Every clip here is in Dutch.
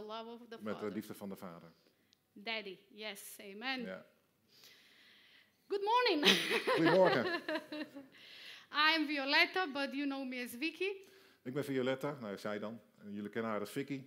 the love of the met de liefde van de Vader. Daddy, yes, amen. Ja. Good morning. Goedemorgen, I'm Violetta, but you know me as Vicky. ik ben Violetta, nou zij dan. En jullie kennen haar als Vicky.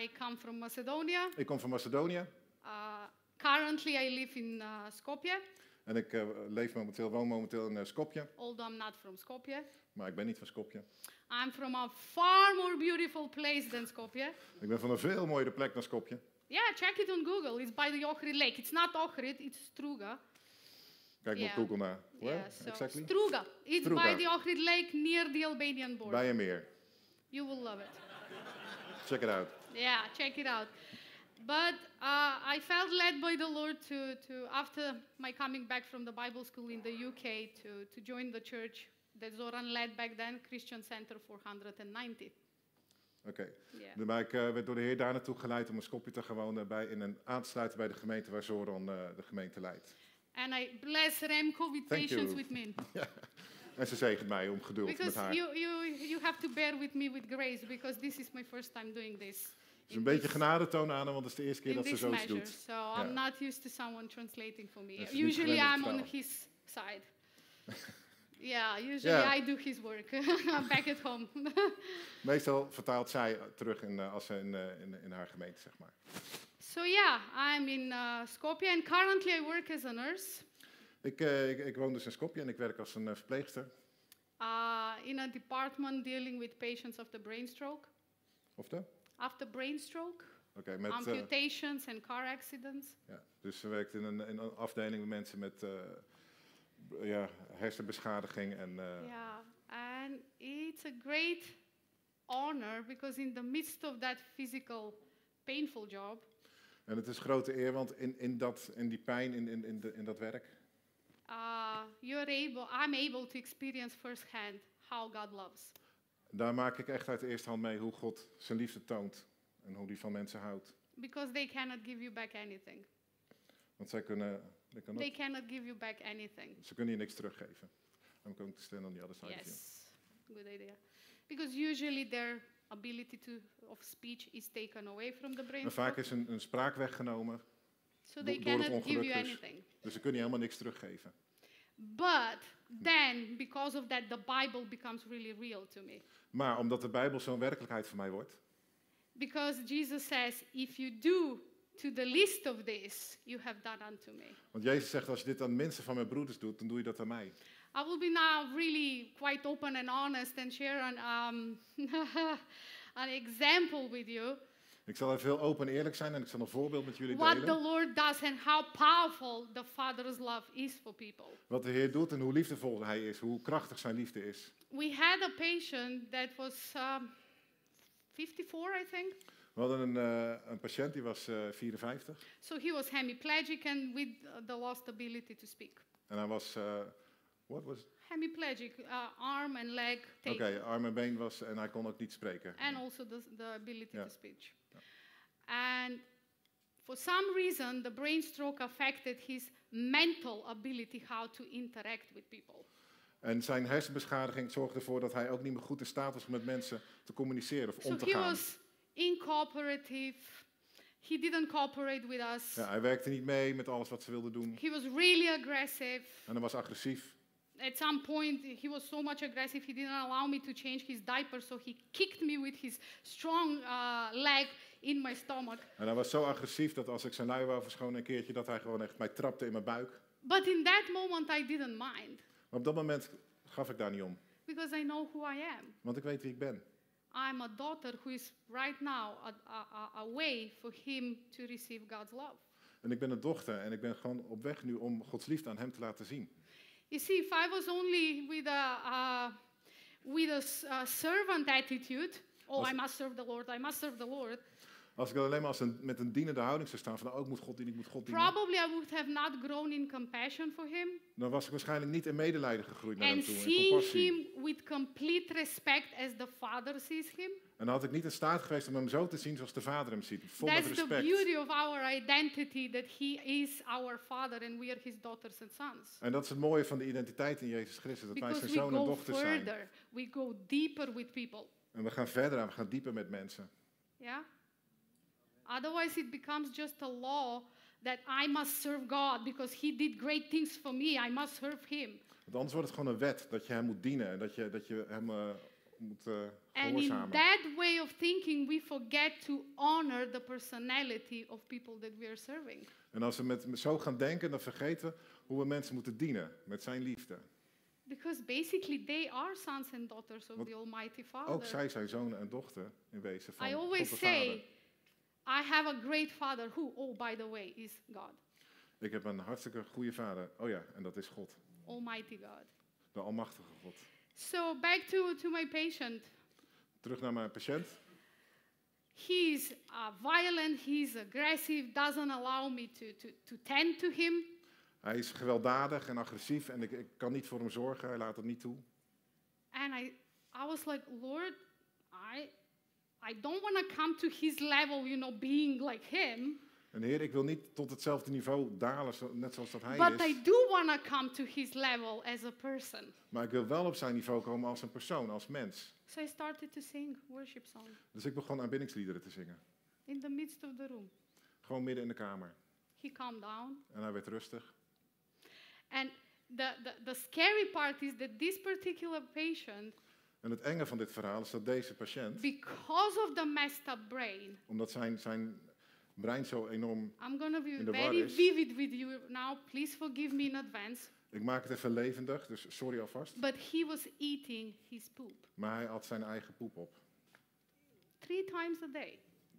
I come from Macedonia. Ik kom van Macedonië Uh, currently, I live in uh, Skopje, en ik eh, leef momenteel, woon momenteel in eh, Skopje, although I'm not from Skopje. maar ik ben niet van Skopje. I'm from a far more beautiful place than Skopje. Ik ben van een veel mooiere plek dan Skopje. Yeah, check it on Google. It's by the Ohrid Lake. It's not Ohrid, it's Struga. Kijk Ja. op Google naar. Where Yeah, so exactly? Struga. It's Struga. by the Ohrid Lake near the Albanian border. Bij en meer. You will love it. Check it out. Yeah, check it out. But uh, I felt led by the Lord to, to, after my coming back from the Bible school in the UK, to, to join the church that Zoran led back then, Christian Center 490. Oké. Yeah. Maar ik werd door de Heer daar naartoe geleid om in Skopje te gaan wonen bij, in een aansluiten bij de gemeente waar Zoran eh, de gemeente leidt. And I bless Remco with Thank patience you. with me. En ze zegent mij om geduld met haar. you, you, you have to bear with me with grace, because this is my first time doing this. Dus een beetje genade tonen aan haar, want het is de eerste keer in dat ze zoiets measure. doet. So I'm not used to someone translating for me. Usually I'm te on his side. yeah, usually Yeah. I do his work back at home. Meestal vertaalt zij terug in, eh, als ze in, eh, in, in haar gemeente, zeg maar. so yeah, I'm in uh, Skopje and currently I work as a nurse Ik, ik, ik woon dus in Skopje en ik werk als een verpleegster. uh, in a department dealing with patients after brain stroke. Of de? After brain stroke, Oké, met... amputations and car accidents. ja. Dus ze werkt in een, in een afdeling met mensen met ja, hersenbeschadiging en... eh, Yeah, and it's a great honor because in the midst of that physical, painful job, En het is grote eer, want in, in, dat, in die pijn, in, in, in, de- in dat werk, uh, you're able, I'm able to experience firsthand how God loves. daar maak ik echt uit de eerste hand mee hoe God zijn liefde toont. En hoe die van mensen houdt. Because they cannot give you back anything. Want zij kunnen, they cannot- They cannot give you back anything. ze kunnen je niks teruggeven. I'm going to stand on the other side of you. Yes, good idea. Because usually their ability to, of speech is taken away from the brain. En vaak is een, een spraak weggenomen, so they door het cannot give ongeluk you dus. anything. dus ze kunnen je helemaal niks teruggeven. But then, because of that, the Bible becomes really real to me. Maar omdat de Bijbel zo'n werkelijkheid voor mij wordt, Because Jesus says, if you do to the least of this, you have done unto me. want Jezus zegt als je dit aan mensen van mijn broeders doet, dan doe je dat aan mij. I will be now really quite open and honest and share an, um, an example with you Ik zal even heel open en eerlijk zijn en ik zal een voorbeeld met jullie what the delen. Lord does and how powerful the Father's love is for people. Wat de Heer doet en hoe liefdevol Hij is, hoe krachtig zijn liefde is. We had a patient that was um, 54, I think. We hadden een, eh, een patiënt die was eh 54 So he was hemiplegic and with the lost ability to speak. en hij was, eh wat was, Hemiplegic, arm and leg oké, taken. arm en been was en hij kon ook niet spreken. and also the, the ability Yeah. to speech. And for some reason, the brain stroke affected his mental ability how to interact with people. En zijn hersenbeschadiging zorgde ervoor dat hij ook niet meer goed in staat was om met mensen te communiceren of So om te he gaan. was incooperative. He didn't cooperate with us. Ja, hij werkte niet mee met alles wat ze wilden doen He was really aggressive. en hij was agressief. At some point, he was so much aggressive, he didn't allow me to change his diaper, so he kicked me with his strong uh, leg in my stomach. En hij was zo agressief dat als ik zijn lui wou verschonen een keertje, dat hij gewoon echt mij trapte in mijn buik. But in that moment, I didn't mind Maar op dat moment gaf ik daar niet om, because I know who I am. want ik weet wie ik ben. I'm a daughter who is right now a, a, a- way for him to receive God's love. En ik ben een dochter en ik ben gewoon op weg nu om Gods liefde aan hem te laten zien. You see, if I was only with a, uh, with a servant attitude, oh, Als- I must serve the Lord, I must serve the Lord, Als ik alleen maar als een, met een dienende houding zou staan van oh, ik moet God dienen, ik moet God dienen. probably I would have not grown in compassion for him Dan was ik waarschijnlijk niet in medelijden gegroeid naar hem and toe, in seeing him with complete respect as the Father sees him. En dan had ik niet in staat geweest om hem zo te zien zoals de Vader hem ziet, vol met That's the respect. beauty of our identity that he is our Father and we are his daughters and sons. En dat is het mooie van de identiteit in Jezus Christus, dat wij zijn zoon en dochter zijn. further, we go deeper with people. En we gaan verder en we gaan dieper met mensen. Yeah? Otherwise, it becomes just a law that I must serve God because He did great things for me. I must serve Him. Want anders wordt het gewoon een wet dat je hem moet dienen en dat je, dat je hem eh, moet eh And in that way of thinking, we forget to honor the personality of people that we are serving. En als we met, zo gaan denken, dan vergeten we hoe we mensen moeten dienen met zijn liefde. Because basically, they are sons and daughters of Want the Almighty Ook Father. zij zijn zoon en dochter in wezen van I God always de say, Vader. I have a great father who, oh, by the way, is God, Ik heb een hartstikke goede vader. Oh ja, en dat is God. Almighty God. De almachtige God. So, back to, to my patient. Terug naar mijn patiënt. He's uh, violent, he's aggressive, doesn't allow me to, to, to tend to him. Hij is gewelddadig en agressief en ik, ik kan niet voor hem zorgen. Hij laat het niet toe. And I, I was like, Lord, I, I don't want to come to his level, you know, being like him, En Heer, ik wil niet tot hetzelfde niveau dalen, net zoals dat hij but I is. do want to come to his level as a person. Maar ik wil wel op zijn niveau komen als een persoon, als mens. So I started to sing worship song Dus ik begon aanbiddingsliederen te zingen. in the midst of the room. Gewoon midden in de kamer. He calmed down. En hij werd rustig. And the, the, the scary part is that this particular patient, En het enge van dit verhaal is dat deze patiënt, because of the messed up brain, omdat zijn, zijn brein zo enorm... I'm to be In the very virus. vivid with you now. Please forgive me in advance. Ik maak het even levendig, dus sorry alvast. But he was eating his poop Maar hij at zijn eigen poep op. three times a day.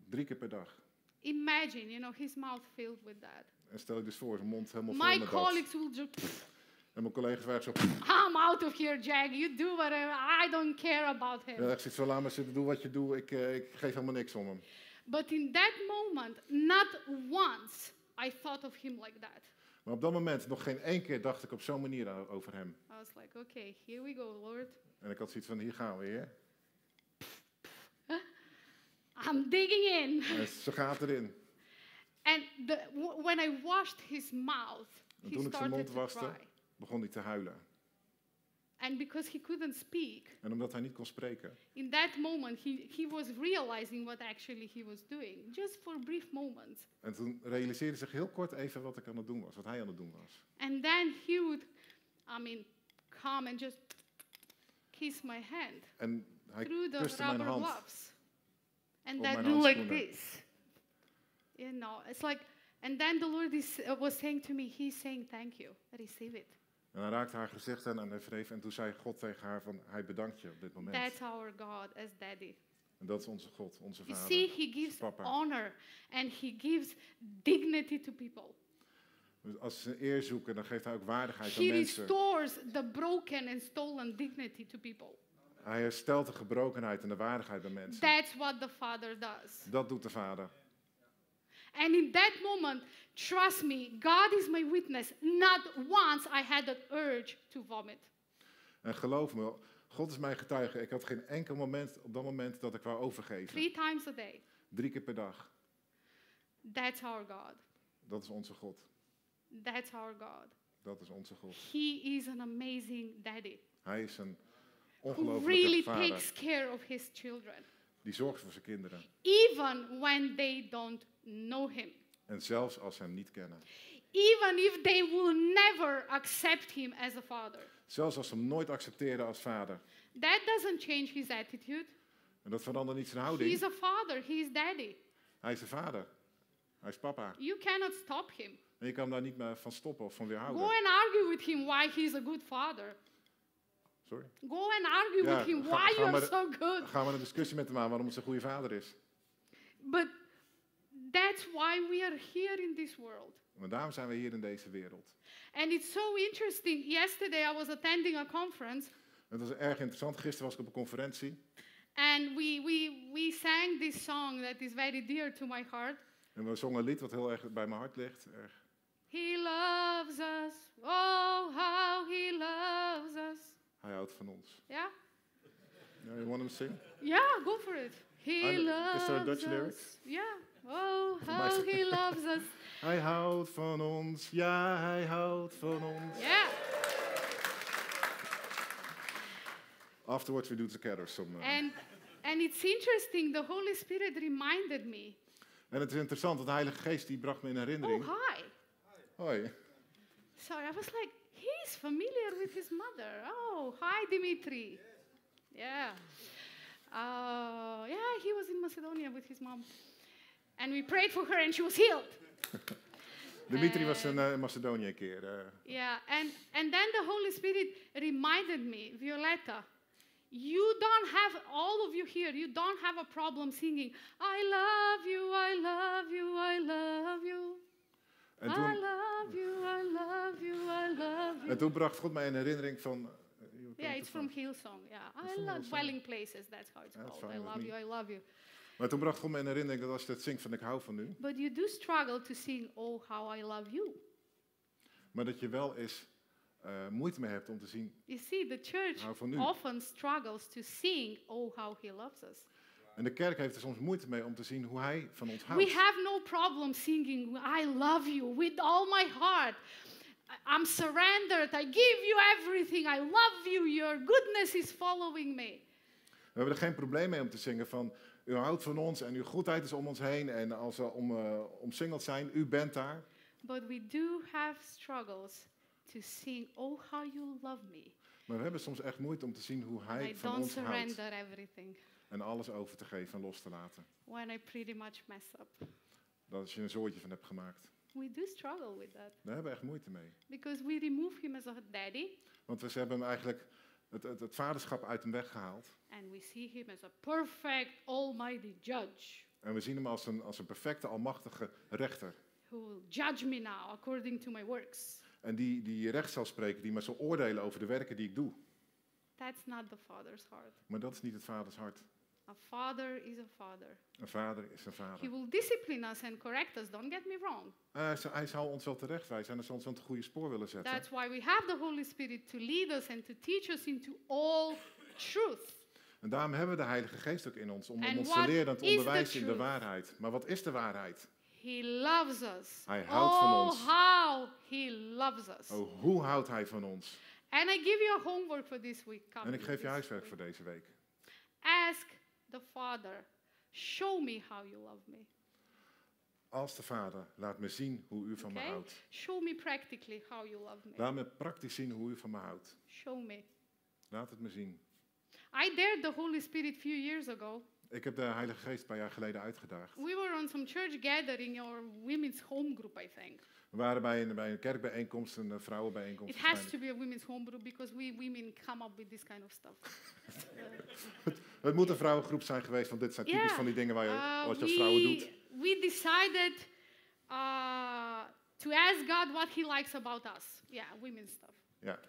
Drie keer per dag. Imagine, you know, his mouth filled with that. En stel je dus voor, zijn mond helemaal vol My met dat. colleagues will just, En mijn collega's waren zo... I'm out of here, Jack. You do whatever. I don't care about him. Ja, ik zit zo, laat maar zitten, doe wat je doet. Ik, eh, ik geef helemaal niks om hem. But in that moment, not once I thought of him like that. Maar op dat moment, nog geen één keer dacht ik op zo'n manier over hem. I was like, okay, here we go, Lord. En ik had zoiets van, hier gaan we, heer. I'm digging in. En ze gaat erin. And the, when I washed his mouth, En he toen ik zijn mond to waste, cry. Begon hij te huilen. And because he couldn't speak, En omdat hij niet kon spreken, in that moment, he, he was realizing what actually he was doing, just for a brief moment. En toen realiseerde zich heel kort even wat ik aan het doen was, wat hij aan het doen was. And then he would, I mean, come and just kiss my hand En hij through the kuste mijn rubber hand. gloves. And then do like this. You know, it's like, and then the Lord is, uh, was saying to me, He's saying, Thank you, receive it. En hij raakte haar gezicht aan en hij wreef. En toen zei God tegen haar van, hij bedankt je op dit moment. That's our God as daddy. En dat is onze God, onze You vader. see, He gives Papa. honor and He gives dignity to people. Dus als ze eer zoeken, dan geeft hij ook waardigheid aan He mensen. restores the broken and stolen dignity to people. Hij herstelt de gebrokenheid en de waardigheid bij mensen. That's what the Father does. Dat doet de vader. And in that moment, trust me, God is my witness. Not once I had that urge to vomit. En geloof me, God is mijn getuige. Ik had geen enkel moment op dat moment dat ik wou overgeven. Three times a day. Drie keer per dag. That's our God. Dat is onze God. That's our God. Dat is onze God. He is an amazing daddy Hij is een who ongelooflijke really vader. takes care of his children, Die zorgt voor zijn kinderen. even when they don't know him. En zelfs als ze hem niet kennen. Even if they will never accept him as a father. Zelfs als ze hem nooit accepteren als vader. That doesn't change his attitude. En dat verandert niet zijn He houding. is a father, he is daddy. Hij is de vader. Hij is papa. You cannot stop him. En je kan hem daar niet meer van stoppen of van Go weerhouden. and argue with him why he's a good father. Sorry. Go and argue Ja, with him ga- why ga you're maar- so good. Gaan we een discussie met hem aan waarom het zo'n goede vader is. But that's why we are here in this world. Maar daarom zijn we hier in deze wereld. And it's so interesting. Yesterday I was attending a conference Het was erg interessant. Gisteren was ik op een conferentie. and we, we, we sang this song that is very dear to my heart. En we zongen een lied wat heel erg bij mijn hart ligt. Erg. He loves us. Oh, how he loves us. Hij houdt van ons. Yeah? Ja, you want him to sing? Yeah, go for it. He I loves is there a Dutch us. lyric? Yeah. Oh, how he loves us. Hij houdt van ons. Ja, hij houdt van ons. Yeah. Afterwards we do together some... uh, And and it's interesting. The Holy Spirit reminded me En het is interessant, want de Heilige Geest die bracht me in Oh, herinnering. hi. Hoi. So I was like, he's familiar with his mother. Oh, hi, Dimitri. Yeah. Uh, yeah, he was in Macedonia with his mom. And we prayed for her and she was healed. Dimitri was in eh, Macedonië een keer. eh. Yeah, and, and then the Holy Spirit reminded me, Violetta, you don't have, all of you here, you don't have a problem singing, I love you, I love you, I love you. en, I love you, I love you, I love you. en toen bracht God mij in herinnering van... eh, you Yeah, it's from Hillsong. Yeah, I love dwelling places. That's how it's called. I love you. I love you. Maar toen bracht God me in herinnering dat als je het zingt van ik hou van u, But you do struggle to sing, "Oh, how I love you." maar dat je wel eens eh, moeite mee hebt om te zien, You see, the church often struggles to sing, "Oh, how He loves us." En de kerk heeft er soms moeite mee om te zien hoe hij van ons We houdt. have no problem singing, "I love you" with all my heart. I'm surrendered. I give you everything. I love you. Your goodness is following me. We hebben er geen probleem mee om te zingen van u houdt van ons en uw goedheid is om ons heen. En als we om, eh, omsingeld zijn, u bent daar. But we do have struggles to sing, "Oh, how you love me." Maar we hebben soms echt moeite om te zien hoe hij I van don't ons houdt. everything En alles over te geven en los te laten. when I pretty much mess up. Dat als je een zoortje van hebt gemaakt. We do struggle with that Daar hebben we echt moeite mee. because we remove him as a daddy Want we hebben hem eigenlijk het, het, het vaderschap uit hem weggehaald. and we see him as a perfect, almighty judge En we zien hem als een, als een perfecte, almachtige rechter. who will judge me now according to my works. En die, die recht zal spreken, die me zal oordelen over de werken die ik doe. That's not the father's heart. Maar dat is niet het vaders hart. A father is a father. Een vader is een He vader. will discipline us and correct us, don't get me wrong. Eh, hij zal- hij zal ons wel terechtwijzen en hij zal ons op het goede spoor willen zetten. That's why we have the Holy Spirit to lead us and to teach us into all truth. En daarom hebben we de Heilige Geest ook in ons, om, ons te leren en te onderwijzen in de waarheid. Maar wat is de waarheid? He loves us. Hij houdt van oh, ons. how he loves us. Oh, hoe houdt hij van ons? And I give you a homework for this week. En ik geef je huiswerk week. voor deze week. Ask the Father, show me how you love me. Als de Vader, laat me zien hoe u van me Okay? houdt. Show me practically how you love me. Laat me praktisch zien hoe u van me houdt. Show me. Laat het me zien. I dared the Holy Spirit few years ago. Ik heb de Heilige Geest een paar jaar geleden uitgedaagd. We were on some church gathering or women's home group, I think. We waren bij een, bij een kerkbijeenkomst, een eh, vrouwenbijeenkomst. It has to be a women's home group because we women come up with this kind of stuff. Het moet een vrouwengroep zijn geweest, want dit zijn typisch van die dingen waar je, Uh, wat je als vrouwen we, doet. we decided uh, to ask God what He likes about us. Yeah, women's stuff. Ja.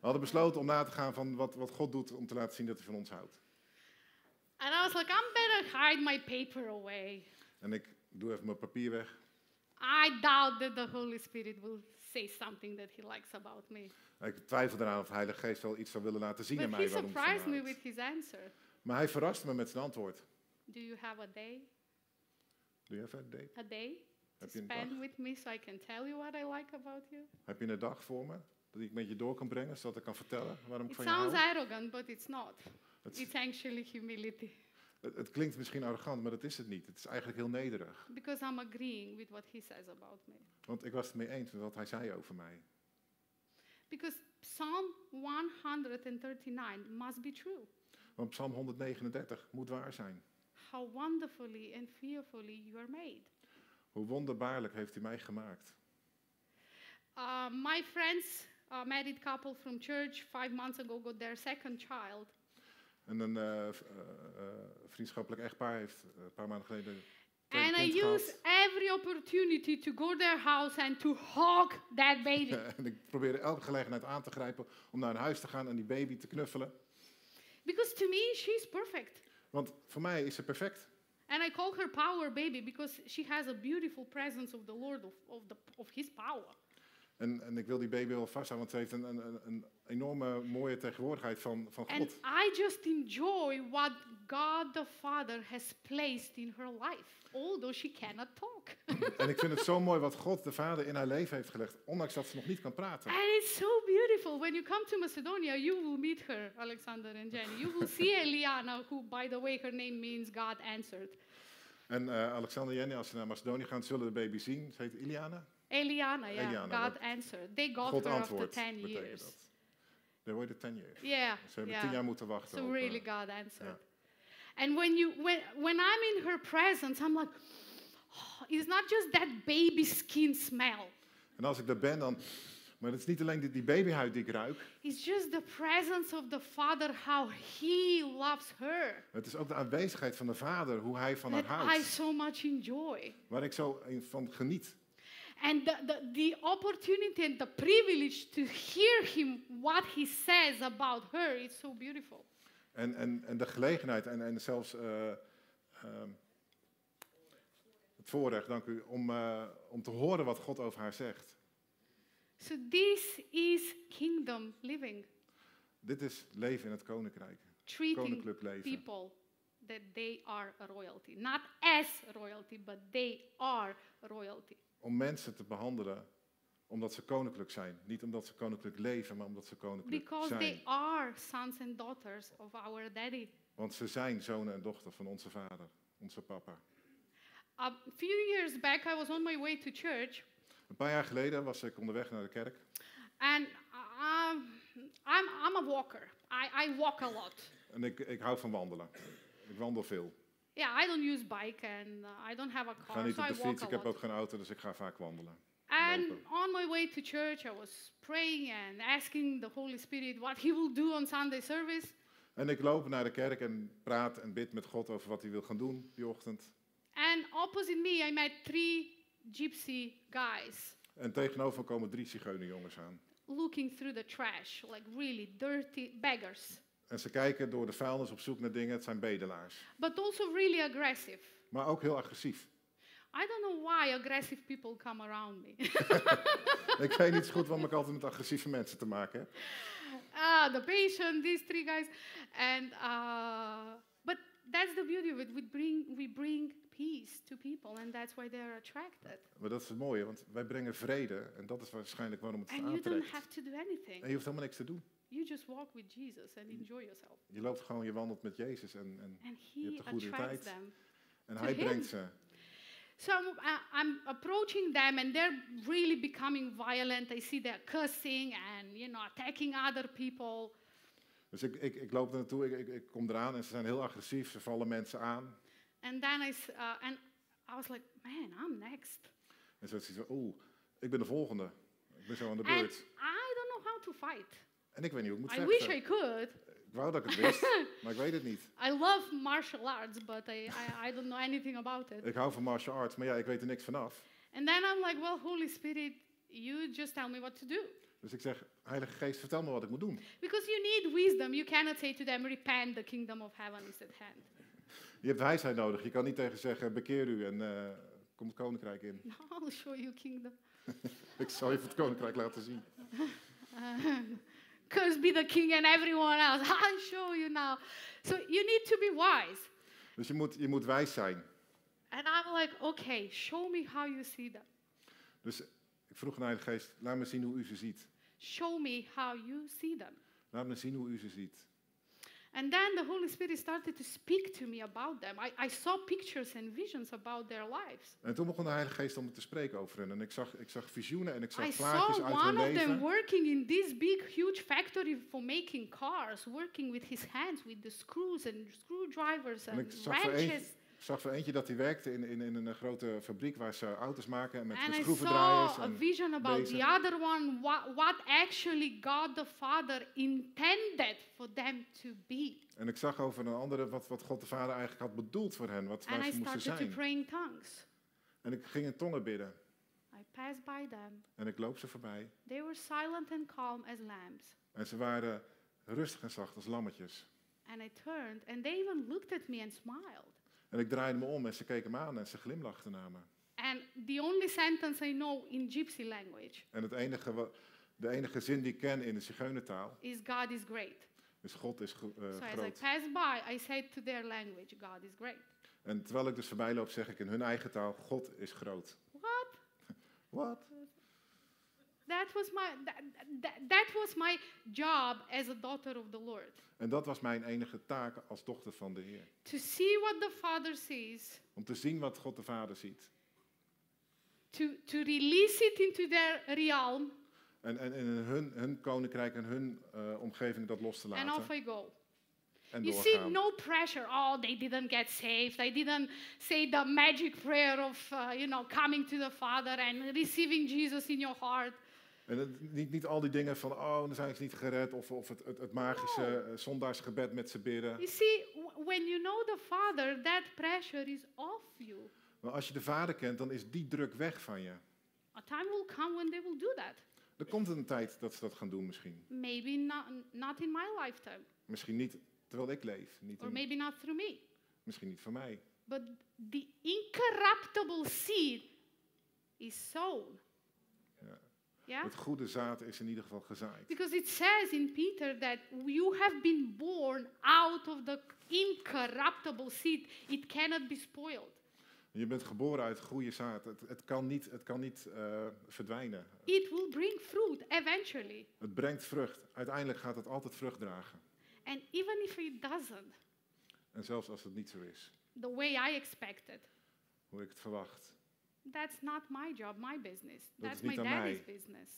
We hadden besloten om na te gaan van wat, wat God doet om te laten zien dat hij van ons houdt. And I was like, I'm better hide my paper away. En ik doe even mijn papier weg. I doubt that the Holy Spirit will say something that He likes about me. Ik twijfel eraan of de Heilige Geest wel iets zou willen laten zien aan But mij He surprised me with His answer. Maar hij verraste me met zijn antwoord. Do you have a day? Doe je even een date? A day to Heb je een spend dag? with me so I can tell you what I like about you? Heb je een dag voor me? Dat ik met je door kan brengen, zodat ik kan vertellen waarom ik It van je hou? sounds arrogant, but it's not. Het, It's actually humility het, het klinkt misschien arrogant, maar dat is het niet. Het is eigenlijk heel nederig. because I'm agreeing with what He says about me. Want ik was het mee eens met wat hij zei over mij. Because Psalm 139 must be true. Want Psalm 139 moet waar zijn. How wonderfully and fearfully you are made. Hoe wonderbaarlijk heeft hij mij gemaakt. Uh, my friends, a married couple from church, five months ago got their second child. En een eh, vriendschappelijk echtpaar heeft een paar maanden geleden. And I use every opportunity to go to their house and to hug that baby. en ik probeerde elke gelegenheid aan te grijpen om naar een huis te gaan en die baby te knuffelen. because to me, she's perfect. Want voor mij is ze perfect. And I call her Power Baby because she has a beautiful presence of the Lord, of, of, the, of His power. En, en ik wil die baby wel vasthouden, want ze heeft een, een, een- enorme mooie tegenwoordigheid van, van And God. I just enjoy what God the Father has placed in her life, although she cannot talk. En ik vind het zo mooi wat God, de Vader, in haar leven heeft gelegd, ondanks dat ze nog niet kan praten. And it's so beautiful. When you come to Macedonia, you will meet her, Alexander and Jenny. You will see Eliana, who, by the way, her name means God answered. En eh, Alexander en Jenny, als ze naar Macedonië gaan, zullen de baby zien. Ze heet Iliana. Eliana, yeah, Eliana, God answered. They got God her after antwoord 10 betekent years. dat. They waited 10 years. Yeah, Ze hebben yeah. tien jaar moeten wachten. So op, really eh, God answered. And when you when when I'm in her presence, I'm like, oh, it's not just that baby skin smell. En als ik daar ben, dan... Maar het is niet alleen die, die babyhuid die ik ruik. It's just the presence of the Father, how He loves her. Het is ook de aanwezigheid van de vader, hoe hij van haar That I houdt. so much enjoy. Waar ik zo van geniet. And the, the, the opportunity and the privilege to hear him, what he says about her, is so beautiful. En, en, en de gelegenheid en, en zelfs eh, ehm, het voorrecht, dank u, om, eh, om te horen wat God over haar zegt. So this is kingdom living, Dit is leven in het koninkrijk. treating Koninklijk leven. people that they are a royalty. Not as royalty, but they are royalty. Om mensen te behandelen omdat ze koninklijk zijn. Niet omdat ze koninklijk leven, maar omdat ze koninklijk Because zijn. they are sons and daughters of our daddy. Want ze zijn zonen en dochter van onze vader, onze papa. A few years back, I was on my way to church, Een paar jaar geleden was ik onderweg naar de kerk. and um, I'm, I'm a walker. I, I walk a lot. En ik, ik hou van wandelen. Ik wandel veel. Yeah, I don't use bike and uh, I don't have a Ik ga car, niet so op I de fiets, ik heb ook geen auto, dus ik ga vaak wandelen. And lopen. on my way to church, I was praying and asking the Holy Spirit what He will do on Sunday service. En ik loop naar de kerk en praat en bid met God over wat hij wil gaan doen die ochtend. And opposite me, I met three gypsy guys En tegenover me komen drie zigeunerjongens aan. looking through the trash, like really dirty beggars, En ze kijken door de vuilnis op zoek naar dingen. Het zijn bedelaars. but also really aggressive. Maar ook heel agressief. I don't know why aggressive people come around me. ik weet niet zo goed waarom ik altijd met agressieve mensen te maken heb. ah, the patient, these three guys, and uh, but that's the beauty of it. We bring we bring peace to people, and that's why they're attracted. Maar dat is het mooie, want wij brengen vrede. En dat is waarschijnlijk waarom het And you don't aantrekt. have to do anything. En je hoeft helemaal niks te doen. You just walk with Jesus and enjoy yourself, Je loopt gewoon, je wandelt met Jezus. En, en, and Je He hebt de goede attracts tijd. them. en hij him. brengt ze. So I'm, I'm approaching them, and they're really becoming violent. I see they're cursing and you know attacking other people. Dus ik, ik, ik loop er naartoe, ik, ik, ik kom eraan en ze zijn heel agressief. Ze vallen mensen aan. And then I uh, and I was like, man, I'm next. En zo je, oeh, ik ben de volgende. Ik ben zo aan de And beurt. I don't know how to fight. En ik weet niet hoe ik moet I wish I could. Ik wou dat ik het wist, maar ik weet het niet. I love martial arts, but I, I, I don't know anything about it. Ik hou van martial arts, maar ja, ik weet er niks vanaf. And then I'm like, well, Holy Spirit, you just tell me what to do. Dus ik zeg, Heilige Geest, vertel me wat ik moet doen. Because you need wisdom. You cannot say to them, repent, the kingdom of heaven is at hand. Je hebt wijsheid nodig. Je kan niet tegen zeggen, bekeer u en eh, kom het koninkrijk in. No, I'll show you kingdom. Ik zal je het koninkrijk laten zien. Uh, Curse be the king and everyone else. I'll show you now. So you need to be wise. Dus je moet, je moet wijs zijn. And I'm like, okay, show me how you see them. Dus ik vroeg aan de Heilige Geest, laat me zien hoe u ze ziet. Show me how you see them. Laat me zien hoe u ze ziet. And then the Holy Spirit started to speak to me about them. I, I saw pictures and visions about their lives. En toen begon de Heilige Geest om te spreken over hen. En ik zag, ik zag visioenen en ik zag I plaatjes saw uit hun one of them working in this big, huge factory for making cars, working with his hands, with the screws and screwdrivers and ik zag voor, eentje, wrenches. Ik zag voor eentje dat hij werkte in, in, in een grote fabriek waar ze auto's maken. En met And I schroevendraaiers. saw a En, vision about bezig. the other one, what, what actually God the Father intended for them to be. en ik zag over een andere wat, wat God de Vader eigenlijk had bedoeld voor hen. Wat, And waar I ze moesten started to zijn. pray in tongues. En ik ging in tongen bidden. I passed by them. En ik loop ze voorbij. They were silent and calm as lambs. En ze waren rustig en zacht als lammetjes. And I turned, and they even looked at me and smiled. En ik draaide me om en ze keken me aan en ze glimlachten naar me. And the only sentence I know in Gypsy language En het enige, de enige zin die ik ken in de zigeunentaal is God is great. is God is eh, So as I groot. passed by, I said to their language, God is great. En terwijl ik dus voorbij loop, zeg ik in hun eigen taal, God is groot. What? Wat? That was my that, that, that was my job as a daughter of the Lord. En dat was mijn enige taak als dochter van de Heer. To see what the Father sees, Om te zien wat God de Vader ziet. to, to release it into their realm, En, en, en in hun, hun koninkrijk en hun eh, omgeving dat los te and off laten. I go. You see, no pressure. Oh, they didn't get saved. They didn't say the magic prayer of, uh, you know, coming to the Father and receiving Jesus in your heart. En het- niet, niet al die dingen van, oh, dan zijn ze niet gered. Of, of het, het, het magische No. eh, zondagsgebed met z'n bidden. You see, when you know the Father, that pressure is off you. Maar als je de Vader kent, dan is die druk weg van je. A time will come when they will do that. Er komt een tijd dat ze dat gaan doen misschien. Maybe not, not in my lifetime, Misschien niet terwijl ik leef. Niet or in- maybe not through me. misschien niet van mij. But the incorruptible seed is sown. Yeah? Het goede zaad is in ieder geval gezaaid. Because it says in Peter that you have been born out of the incorruptible seed. It cannot be spoiled. Je bent geboren uit goede zaad. Het, het kan niet, het kan niet eh, verdwijnen. It will bring fruit eventually. Het brengt vrucht. Uiteindelijk gaat het altijd vrucht dragen. And even if it doesn't, En zelfs als het niet zo is, the way I expected, hoe ik het verwacht. That's not my job, my business. Dat That's my daddy's mij. business.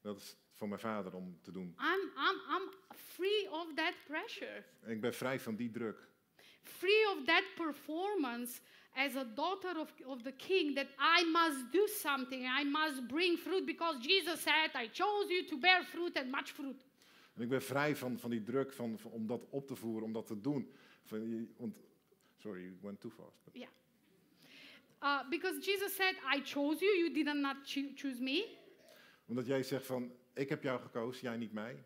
Dat is voor mijn vader om te doen. I'm, I'm, I'm free of that pressure, ik ben vrij van die druk. free of that performance as a daughter of, of the king that I must do something, I must bring fruit because Jesus said, I chose you to bear fruit and much fruit. En ik ben vrij van, van die druk van, van- om dat op te voeren, om dat te doen. Van, want, sorry, you went too fast. Yeah. Uh, because Jesus said, I chose you, you did not choo- choose me. Omdat jij zegt van, ik heb jou gekozen, jij niet mij.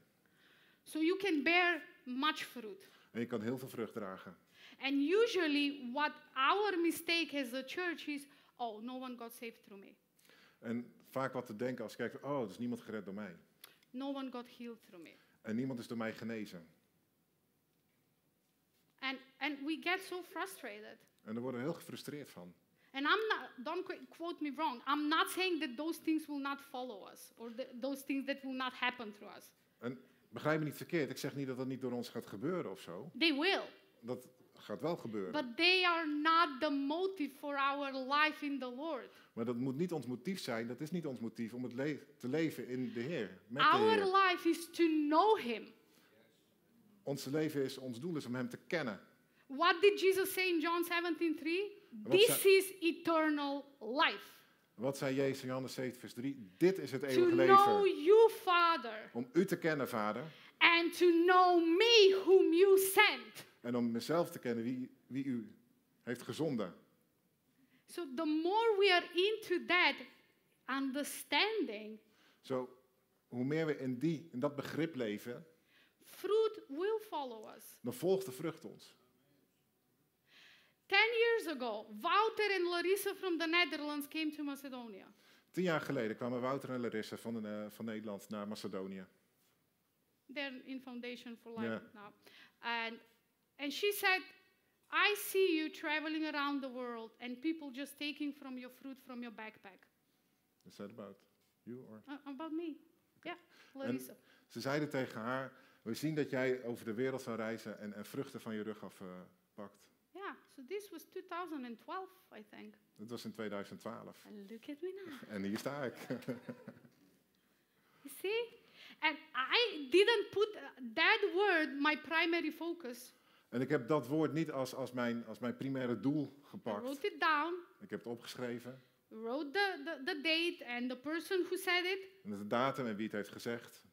So you can bear much fruit. En je kan heel veel vrucht dragen. And usually, what our mistake as a church is, oh, no one got saved through me. En vaak wat te denken als kijkt, oh, er is niemand gered door mij. No one got healed through me. En niemand is door mij genezen. And, and we get so frustrated. En daar worden we heel gefrustreerd van. And I'm not, don't qu- quote me wrong, I'm not saying that those things will not follow us or the, those things that will not happen through us. En begrijp me niet verkeerd, ik zeg niet dat dat niet door ons gaat gebeuren of zo. They will, Dat gaat wel gebeuren. but they are not the motive for our life in the Lord. Maar dat moet niet ons motief zijn, dat is niet ons motief om het le- te leven in de Heer. Met de Our Heer. life is to know Him. Ons leven is, ons doel is om Hem te kennen. What did Jesus say in John 17:3? Wat This zei- is eternal life. Wat zei Jezus in Johannes 7, vers 3? Dit is het To eeuwige know leven. you, Father, Om U te kennen, Vader. and to know me, whom you sent. En om mezelf te kennen wie, wie U heeft gezonden. So the more we are into that understanding, Zo, hoe meer we in, die, in dat begrip leven, fruit will follow us. dan volgt de vrucht ons. Ten years ago, Wouter and Larissa from the Netherlands came to Macedonia. Tien jaar geleden kwamen Wouter en Larissa van, eh, van Nederland naar Macedonië. They're in Foundation for Life Yeah. now. And, and she said, I see you traveling around the world and people just taking from your fruit from your backpack. Is that about you? Or? Uh, about me. Yeah, Larissa. Ze zeiden tegen haar, we zien dat jij over de wereld zou reizen en, en vruchten van je rug afpakt. yeah, so this was 2012, I think. dat was in 2012. And look at me now. En hier sta ik. You see? And I didn't put uh, that word my primary focus. en ik heb dat woord niet als, als, mijn, als mijn primaire doel I gepakt. wrote it down, Ik heb het opgeschreven. wrote the, the, the date and the person who said it. En de datum en wie het heeft gezegd.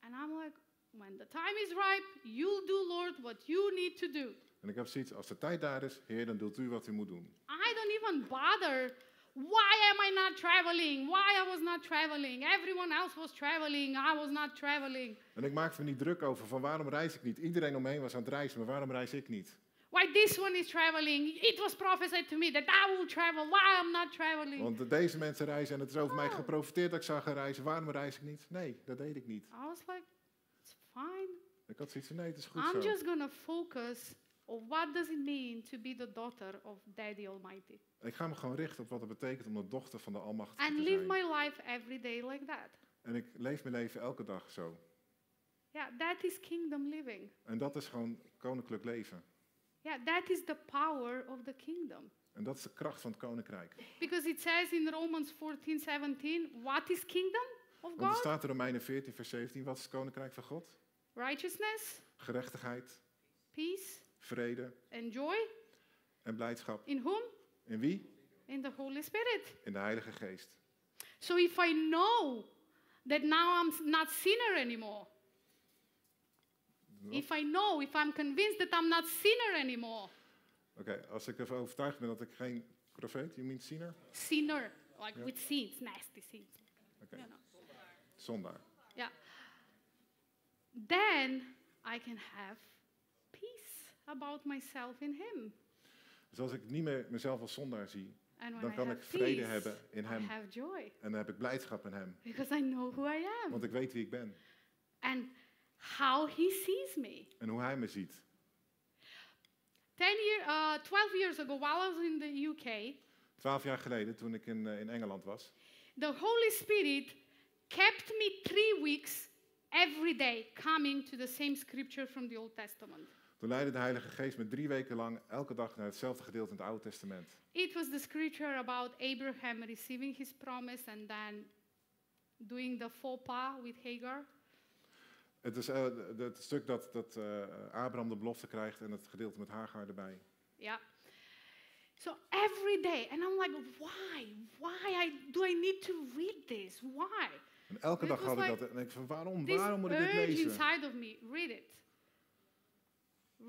And I'm like, when the time is ripe, you'll do, Lord, what you need to do. En ik heb zoiets, als de tijd daar is, Heer, dan doet u wat u moet doen. I don't even bother. Why am I not traveling? Why I was not traveling? Everyone else was traveling. I was not traveling. En ik maakte me niet druk over van waarom reis ik niet. Iedereen om me heen was aan het reizen, maar waarom reis ik niet? Why this one is traveling? It was prophesied to me that I will travel. Why I'm not traveling? Want deze mensen reizen en het is over mij Oh. geprofiteerd dat ik zou gaan reizen. Waarom reis ik niet? Nee, dat deed ik niet. I was like, it's fine. Ik had zoiets van, nee, het is goed I'm zo. just gonna focus of what does it mean to be the daughter of Daddy Almighty. Ik ga me gewoon richten op wat het betekent om de dochter van de Almachtige And te live zijn. my life every day like that. En ik leef mijn leven elke dag zo. Yeah, that is kingdom living. En dat is gewoon koninklijk leven. Yeah, that is the power of the kingdom. En dat is de kracht van het koninkrijk. Because it says in Romans 14 17, what is kingdom of Want er God? staat in Romeinen 14, vers 17, wat is het koninkrijk van God? Righteousness, Gerechtigheid, peace, vrede and joy. en blijdschap. In whom? In wie? In the Holy Spirit. In de Heilige Geest. So if I know that now I'm not sinner anymore, if I know, if I'm convinced that I'm not sinner anymore, Oké, als ik ervan overtuigd ben dat ik geen profeet, je meent ziener? sinner, like with sins, nasty sins, Oké, you know. zondaar. Yeah. Then I can have about myself in Him. Dus als ik niet meer mezelf als zondaar zie, dan kan ik vrede peace, hebben in Hem. En dan heb ik blijdschap in Hem. because I know who I am Want ik weet wie ik ben. and how He sees me. En hoe Hij me ziet. Ten year, uh, 12 years ago, while I was in the UK, Twaalf jaar geleden, toen ik in, eh, in Engeland was, the Holy Spirit kept me three weeks every day coming to the same scripture from the Old Testament. Toen leidde de Heilige Geest me drie weken lang elke dag naar hetzelfde gedeelte in het Oude Testament. It was the scripture about Abraham receiving his promise and then doing the faux pas with Hagar. Het is eh, het stuk dat, dat eh, Abraham de belofte krijgt en het gedeelte met Hagar erbij. Yeah. So every day, and I'm like, why? Why I, do I need to read this? Why? En elke dag had ik like dat. En ik van waarom? Waarom moet ik dit urge lezen? inside of me, read it.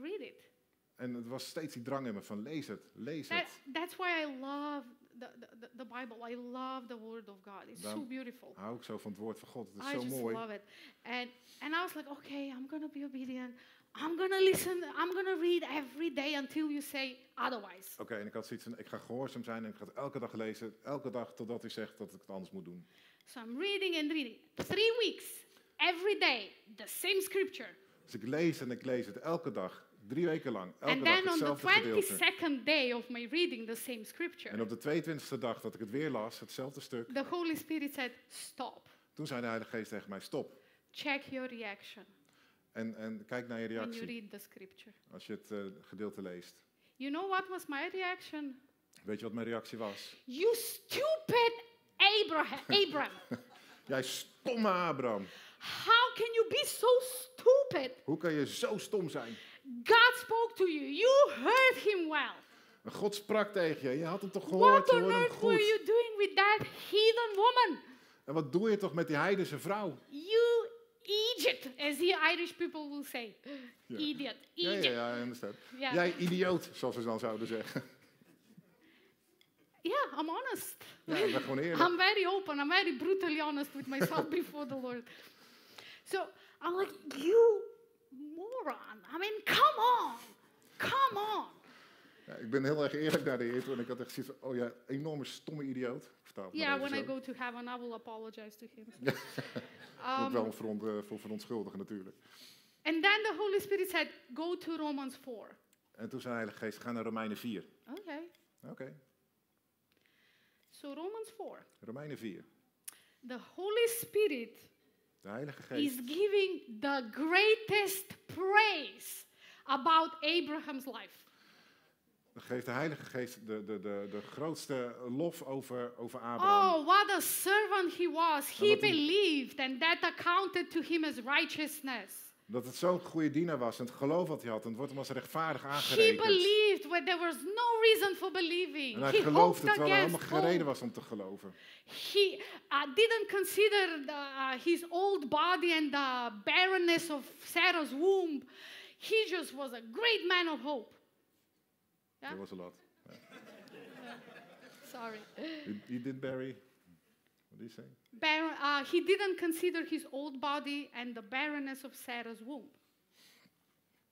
Read it. En het was steeds die drang in me van lees het, lees That, het. that's why I love the, the, the, Bible. I love the Word of God. It's so beautiful. Hou ik zo van het woord van God. Het is I zo just mooi. love it. And, and I was like, okay, I'm to be obedient. I'm to listen. I'm to read every day until you say otherwise. Oké, en ik had zoiets van, ik ga gehoorzaam zijn en ik ga het elke dag lezen. Elke dag totdat u zegt dat ik het anders moet doen. So I'm reading and reading. Three weeks, every day, the same scripture. Dus ik lees en ik lees het elke dag. Drie weken lang. Elke and dag then on the hetzelfde gedeelte. 22nd day of my reading the same scripture, En op de 22e dag dat ik het weer las, hetzelfde stuk. the Holy Spirit said, Stop. Toen zei de Heilige Geest tegen mij, stop. Check your reaction En, en kijk naar je when you reactie read the scripture. als je het eh, gedeelte leest. You know what was my reaction? Weet je wat mijn reactie was? You stupid Abraham. Abraham. Jij stomme Abraham. How can you be so stupid? Hoe kan je zo stom zijn? God spoke to you. You heard him well. God sprak tegen je. Je had hem toch gehoord? What on earth were you doing with that heathen woman? En wat doe je toch met die heidense vrouw? You idiot, as the Irish people will say. Ja. Idiot, Ja, idiot. ja, ja, I understand. Ja. Jij idioot, zoals ze dan zouden zeggen. Yeah, I'm honest. Ja, ik ben gewoon eerlijk. I'm very open. I'm very brutally honest with myself before the Lord. So I'm like, you moron. I mean, come on. Come on. Ja, ik ben heel erg eerlijk naar de toe en ik had echt zoiets van, oh ja, enorme stomme idioot. Vertaal maar Yeah, when I go to heaven, I will apologize to him. Moet Um, wel voor, eh, voor verontschuldigen natuurlijk. and then the Holy Spirit said, go to Romans 4. En toen zei de Heilige Geest, ga naar Romeinen 4. Okay. Oké, So Romans 4. Romeinen 4. The Holy Spirit De Heilige is Geest giving the greatest praise about Abraham's life. geeft de Heilige Geest de, de, de, de grootste lof over, over Abraham. Oh, what a servant he was. He een- believed, and that accounted to him as righteousness. Dat het zo'n goede dienaar was en het geloof wat hij had. En het wordt hem als rechtvaardig He aangerekend. believed when there was no reason for believing. En hij he geloofde terwijl er helemaal geen reden was om te geloven. He uh, didn't consider the, uh, his old body and the barrenness of Sarah's womb. He just was a great man of hope. Ja? Dat was een lot. Sorry. He, he did bury. What did he say? Barren, uh, he didn't consider his old body and the barrenness of Sarah's womb.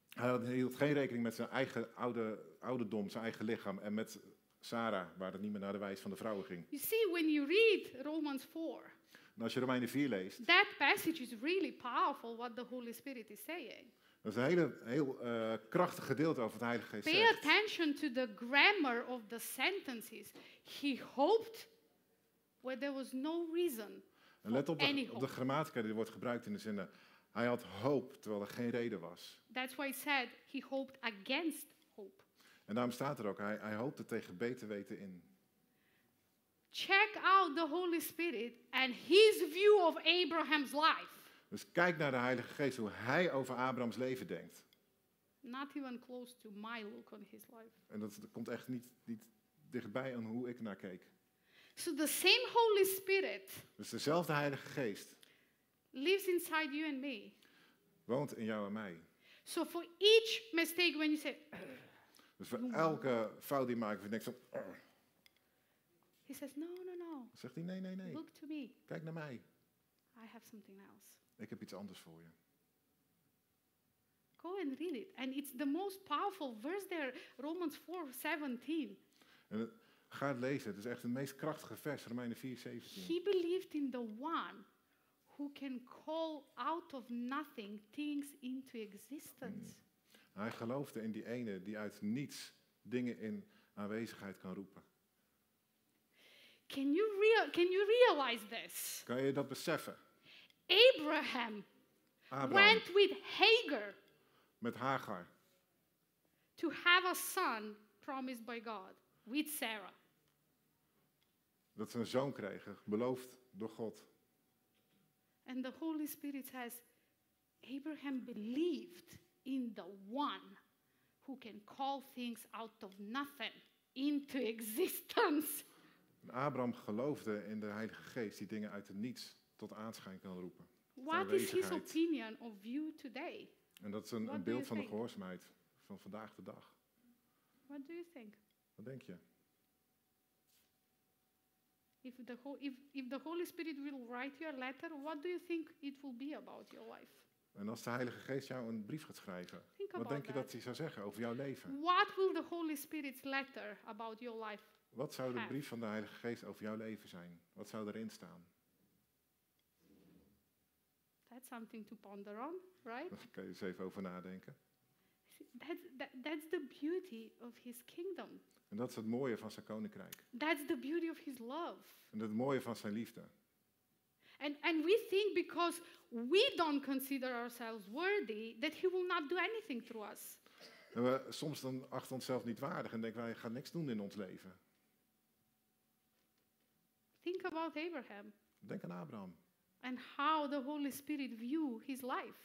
Hij hield geen rekening met zijn eigen oude, ouderdom, zijn eigen lichaam. En met Sarah, waar het niet meer naar de wijs van de vrouwen ging. You see, when you read Romans 4, En als je Romeinen 4 leest, that passage is really powerful what the Holy Spirit is saying. Dat is een hele, heel eh, krachtig gedeelte over het Heilige Geest Pay attention to the grammar of the sentences. He hoped where there was no reason. En let op de, op de grammatica die wordt gebruikt in de zinnen. Hij had hoop, terwijl er geen reden was. That's why he said he hoped against hope. En daarom staat er ook, hij, hij hoopte tegen beter weten in. Check out the Holy Spirit and his view of Abraham's life. Dus kijk naar de Heilige Geest, hoe hij over Abrahams leven denkt. Not even close to my look on his life. En dat, dat komt echt niet, niet dichtbij aan hoe ik ernaar keek. So the same Holy Spirit Dus dezelfde Heilige Geest lives inside you and me. woont in jou en mij. So for each mistake, when you say, Dus voor elke fout die ik maak, denk ik zo, "Arr." he says, no, no, no, dan zegt hij, nee, nee, nee, look to me. kijk naar mij. I have something else. Ik heb iets anders voor je. Go and read it. And it's the most powerful verse there, Romans 4 17. En het- ga het lezen, het is echt het meest krachtige vers, Romeinen 4, 17. He believed in the one who can call out of nothing things into existence. Hij geloofde in die ene die uit niets dingen in aanwezigheid kan roepen. Can, you can you realize this? Kan je dat beseffen? Abraham Abraham went with Hagar met Hagar, to have a son promised by God with Sarah. Dat ze een zoon kregen, beloofd door God. And the Holy Spirit says, Abraham believed in the one who can call things out of nothing into existence. En Abraham geloofde in de Heilige Geest die dingen uit het niets tot aanschijn kan roepen. What is his opinion of you today? En dat is een, een beeld van de think? gehoorzaamheid van vandaag de dag. What do you think? Wat denk je? If the, if, if the Holy Spirit will write you a letter, what do you think it will be about your life? En als de Heilige Geest jou een brief gaat schrijven, Think wat denk je that. dat hij zou zeggen over jouw leven? What will the Holy Spirit's letter about your life? Wat zou de Have. brief van de Heilige Geest over jouw leven zijn? Wat zou erin staan? That's something to ponder on, right? Daar kan je eens even over nadenken. That's, that, that's the beauty of his kingdom. En dat is het mooie van zijn koninkrijk. That's the beauty of his love. En het mooie van zijn liefde. And, and we think because we don't consider ourselves worthy that he will not do anything through us. En we soms dan achten onszelf niet waardig en denken wij gaan niks doen in ons leven. Think about Abraham Denk aan Abraham. and how the Holy Spirit view his life.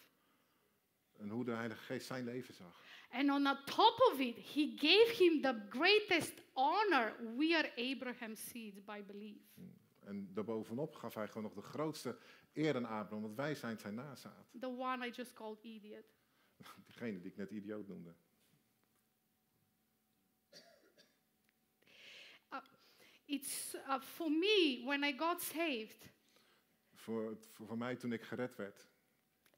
En hoe de Heilige Geest zijn leven zag. And on the top of it, he gave him the greatest honor. We are Abraham's seeds by belief. En daarbovenop gaf hij gewoon nog de grootste eer aan Abraham, want wij zijn zijn nazaat. The one I just called idiot. Diegene die ik net idioot noemde. It's uh, for me, when I got saved, Voor, voor, voor mij toen ik gered werd.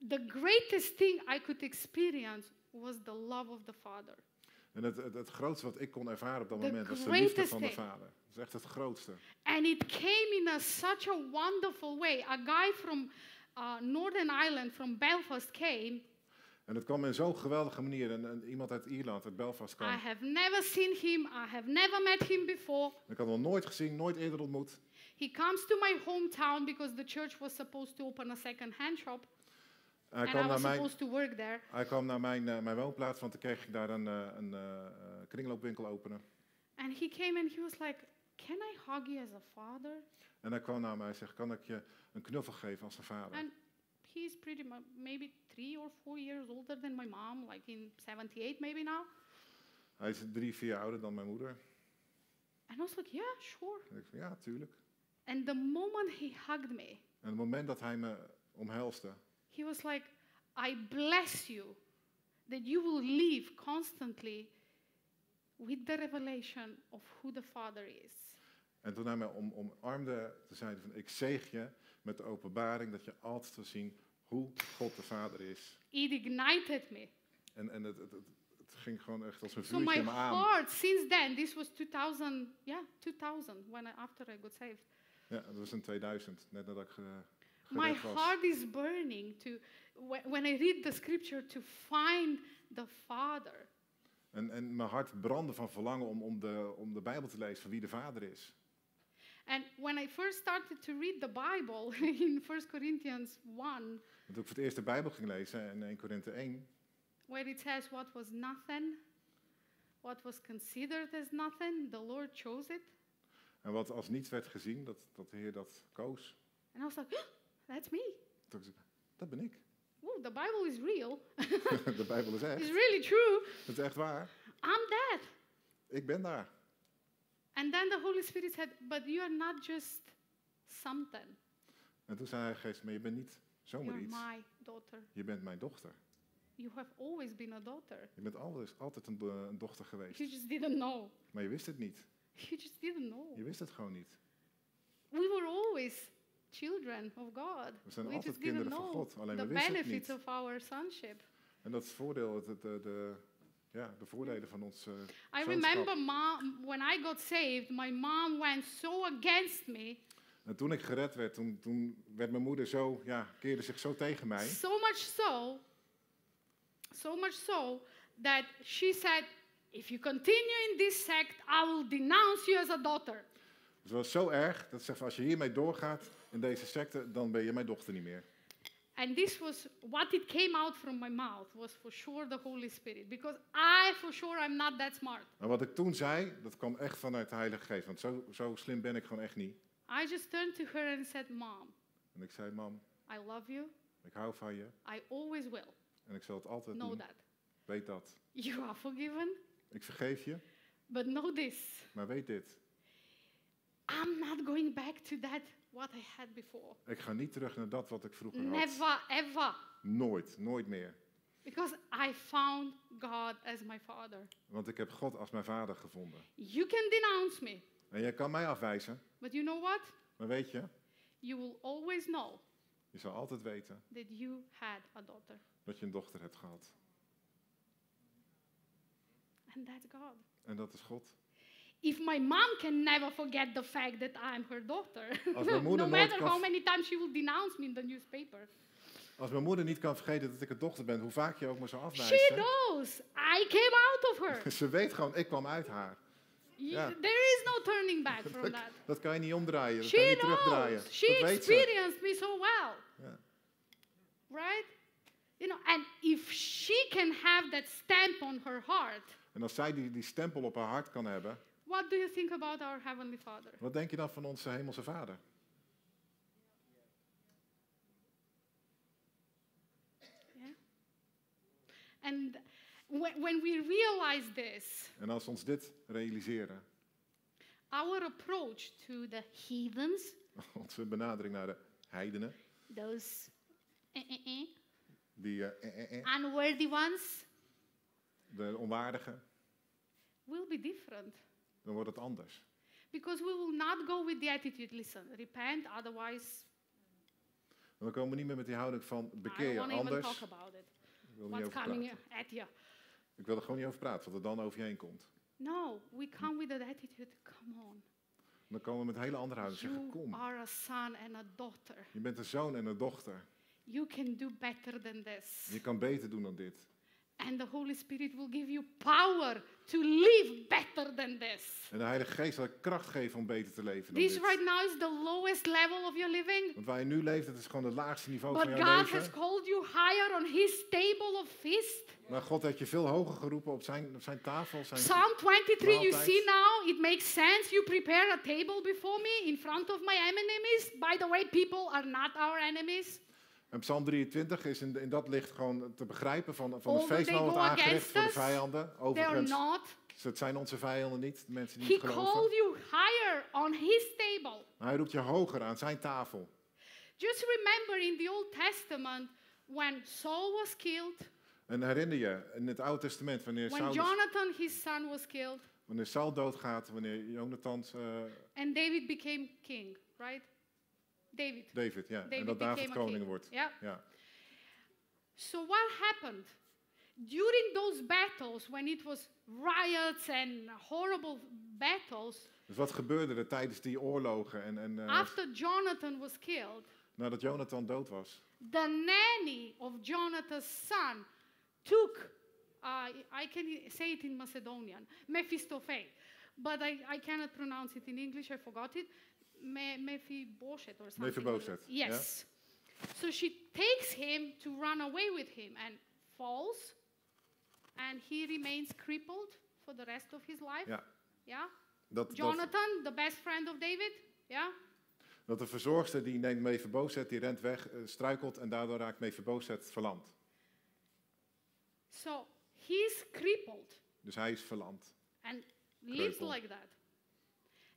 the greatest thing I could experience was the love of the Father. En het, het, het grootste wat ik kon ervaren op dat The moment was de liefde van de. Vader. Dat is echt het grootste. And it came in a, such a wonderful way. A guy from uh, Northern Ireland, from Belfast, came. En het kwam in zo'n geweldige manier. En, en iemand uit Ierland, uit Belfast I kwam. have never seen him. I have never met him before. Ik had hem nog nooit gezien, nooit eerder ontmoet. He comes to my hometown because the church was supposed to open a second-hand shop, Hij kwam naar mijn, supposed to work there. hij kwam naar mijn, eh, mijn woonplaats, want toen kreeg ik daar een, eh, een eh, eh, kringloopwinkel openen. And he came and he was like, "Can I hug you as a father?" En hij kwam naar mij en zegt, kan ik je een knuffel geven als een vader? And he's pretty much maybe three or four years older than my mom, like in 78 maybe now. Hij is drie, vier jaar ouder dan mijn moeder. And I was like, "Yeah, sure." En ik zei, ja, tuurlijk. And the moment he hugged me, En het moment dat hij me omhelste, he was like, I bless you that you will live constantly with the revelation of who the Father is. En toen hij mij om, omarmde, toen zei hij van, ik zeeg je met de openbaring dat je altijd zal zien hoe God de Vader is. It ignited me. En, en het, het, het, het ging gewoon echt als een So vuurtje my me aan. heart, since then, this was 2000, yeah, 2000, when I, after I got saved. Ja, dat was in 2000, net nadat ik... eh, My heart is burning to wh- when I read the scripture to find the Father. En, en mijn hart brandde van verlangen om, om, de, om de Bijbel te lezen van wie de Vader is. And when I first started to read the Bible in 1 Corinthians 1, En toen ik voor het eerst de Bijbel ging lezen in 1 Korinthe 1, where it says what was nothing, what was considered as nothing, the Lord chose it. en wat als niets werd gezien, dat, dat de Heer dat koos, And I was like, that's me. dat ben ik. Ooh, the Bible is real. de Bijbel is It's echt. really true. Het is echt waar. I'm that. Ik ben daar. And then the Holy Spirit said, but you are not just something. En toen zei hij, geest, maar je bent niet zomaar You're iets. my daughter. Je bent mijn dochter. You have always been a daughter. Je bent altijd, altijd een, do- een dochter geweest. You just didn't know. Maar je wist het niet. You just didn't know. Je wist het gewoon niet. We were always children of God. We zijn we altijd just kinderen van God, alleen the we wisten het niet. of our sonship. En dat is het voordeel, het, het, de, de, ja, de voordelen van ons eh I remember mom, when I got saved, my mom went so against me, En toen ik gered werd, toen, toen werd mijn moeder zo, ja, keerde zich zo tegen mij. so much so, so much so that she said, if you continue in this sect, I will denounce you as a daughter. Het was zo erg dat ze zegt, als je hiermee doorgaat in deze secte, dan ben je mijn dochter niet meer. And this was what it came out from my mouth was for sure the Holy Spirit because I for sure I'm not that smart. En wat ik toen zei, dat kwam echt vanuit de Heilige Geest. Want zo, zo slim ben ik gewoon echt niet. I just turned to her and said, "Mom, En ik zei, mam, I love you. ik hou van je. I always will. En ik zal het altijd Know doen. that. Weet dat. You are forgiven, Ik vergeef je, but know this. maar weet dit. I'm not going back to that what I had before. Ik ga niet terug naar dat wat ik vroeger had. Never ever. Nooit, nooit meer. Because I found God as my father. Want ik heb God als mijn vader gevonden. You can denounce me, En jij kan mij afwijzen, but you know what? maar weet je, You will always know je zal altijd weten that you had a daughter. dat je een dochter hebt gehad. And that's God. En dat is God. If my mom can never forget the fact that I'm her daughter, Als mijn moeder no matter how many times she will denounce me in the newspaper, Als mijn moeder niet kan vergeten dat ik een dochter ben, hoe vaak je ook me zou she afwijzen. knows I came out of her. Ze weet gewoon, ik kwam uit haar. You-. There is no turning back from Dat, that. dat kan je niet omdraaien, dat kan je She niet terugdraaien. knows. She Dat experienced me so well, Ja. right? You know, and if she can have that stamp on her heart, En als zij die, die stempel op haar hart kan hebben, what do you think about our Heavenly Father? wat denk je dan van onze hemelse vader? Yeah? And when, we realize this, En als we ons dit realiseren, our approach to the heathens, onze benadering naar de heidenen, those eh, eh, eh, die eh, eh, eh, unworthy ones, de onwaardigen, will be different. Dan wordt het anders. Because we will not go with the attitude, listen, repent, otherwise we komen niet meer met die houding van bekeer je even anders. talk about it. Ik wil er What's coming praten. at you? Ik wil er gewoon niet over praten, wat er dan over je heen komt. No, we come with that attitude, come on. Dan komen we met een hele andere houding. Zeggen, You kom, are a son and a daughter. je bent een zoon en een dochter. You can do better than this. Je kan beter doen dan dit. And the Holy Spirit will give you power to live better than this. En de Heilige Geest zal kracht geven om beter te leven dan This dit. right now is the lowest level of your living. Want waar je nu leeft, dat is gewoon het laagste niveau But van jouw God has leven. called you higher on His table of feast. Maar God heeft je veel hoger geroepen op zijn, op zijn tafel. Zijn Psalm 23, you maaltijd. see now, it makes sense. You prepare a table before me in front of my enemies. By the way, people are not our enemies. En Psalm 23 is in, in dat licht gewoon te begrijpen van, van het Although feest they wat aangericht voor de vijanden. Overigens, het zijn onze vijanden niet, de mensen die He niet geloven. you higher on His table. Hij roept je hoger aan zijn tafel. Just remember in the Old Testament when Saul was killed, En herinner je, in het Oude Testament, wanneer when Saul, Jonathan, his son, was killed, wanneer Saul doodgaat, wanneer Jonathan, eh, and David became king, right? David. David, ja, David en dat David koning wordt. Ja. So what happened? During those battles, when it was riots and horrible battles, Dus wat gebeurde er tijdens die oorlogen? En, en, eh, after Jonathan was killed, nadat Jonathan dood was. the nanny of Jonathan's son took, uh, I can say it in Macedonian, Mephistopheles, but I, I cannot pronounce it in English, I forgot it. Me, Mephibosheth or something. Mephibosheth, yeah. Yes. So she takes him to run away with him and falls, and he remains crippled for the rest of his life. Ja, Yeah? dat, dat, Jonathan, the best friend of David. Yeah? dat de verzorgster die neemt Mephibozet, die rent weg, eh, struikelt en daardoor raakt Mephibozet verlamd. So he's crippled. Dus hij is verlamd. and lives like that.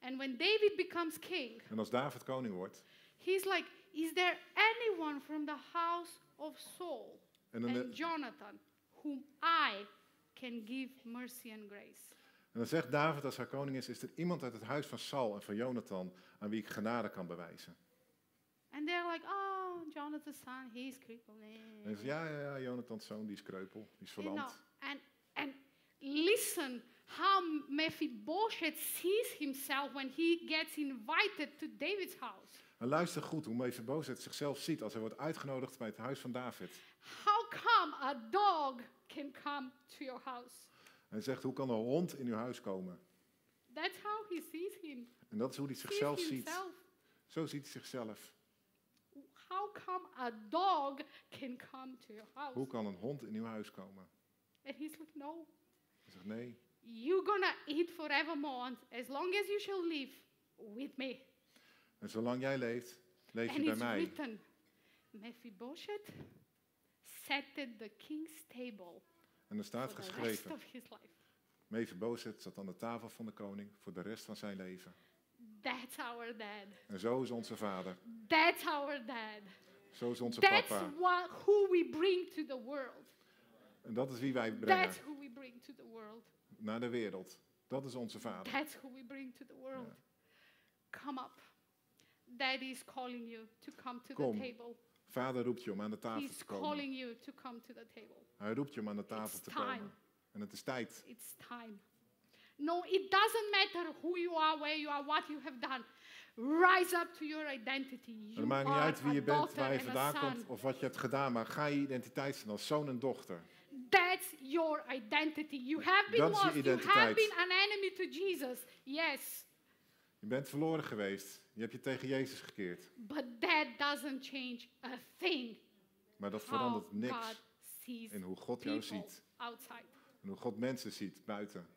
And when David becomes king, En als David koning wordt, he's like, Is there anyone from the house of Saul en dan, and Jonathan whom I can give mercy and grace? en dan zegt David als hij koning is, is er iemand uit het huis van Saul en van Jonathan aan wie ik genade kan bewijzen. And they're like, Oh, Jonathan's son, he's crippled. En zegt, ja, ja, ja, Jonathans zoon, die is kreupel, die is You know, verlamd. and, and listen how Mephibosheth sees himself when he gets invited to David's house. En luister goed hoe Mephibozet zichzelf ziet als hij wordt uitgenodigd bij het huis van David. How come a dog can come to your house? Hij zegt, hoe kan een hond in uw huis komen? That's how he sees him. En dat is hoe hij zichzelf ziet. Zo ziet hij zichzelf. How come a dog can come to your house? Hoe kan een hond in uw huis komen? And he's like, no. Hij zegt, nee, You're gonna eat forevermore as long as you shall live with me. en zolang jij leeft, leef je and bij it's mij. written, Mephibosheth sat at the king's table En er staat for the rest geschreven, of his life. Mephibozet zat aan de tafel van de koning voor de rest van zijn leven. That's our dad. En zo is onze vader. That's our dad. Zo is onze That's papa. what, who we bring to the world. En dat is wie wij brengen That's who we bring to the world. Naar de wereld. Dat is onze vader. That's who we bring to the world. Come up. Daddy is calling you to come to Kom. the table. Vader roept je om aan de tafel He's te komen. calling you to come to the table. Hij roept je om aan de tafel It's te time. komen. En het is tijd. It's time. No, it doesn't matter who you are, where you are, what you have done. Rise up to your identity. You het maakt niet uit wie je bent, waar je vandaan komt of wat je hebt gedaan, maar ga je identiteit zijn als zoon en dochter. That's your identity. You have been Dat is je lost. You have been an enemy to Jesus. Yes. Je bent verloren geweest. Je hebt je tegen Jezus gekeerd. But that doesn't change a thing. Maar dat verandert niks in hoe God jou ziet. outside. En hoe God mensen ziet buiten.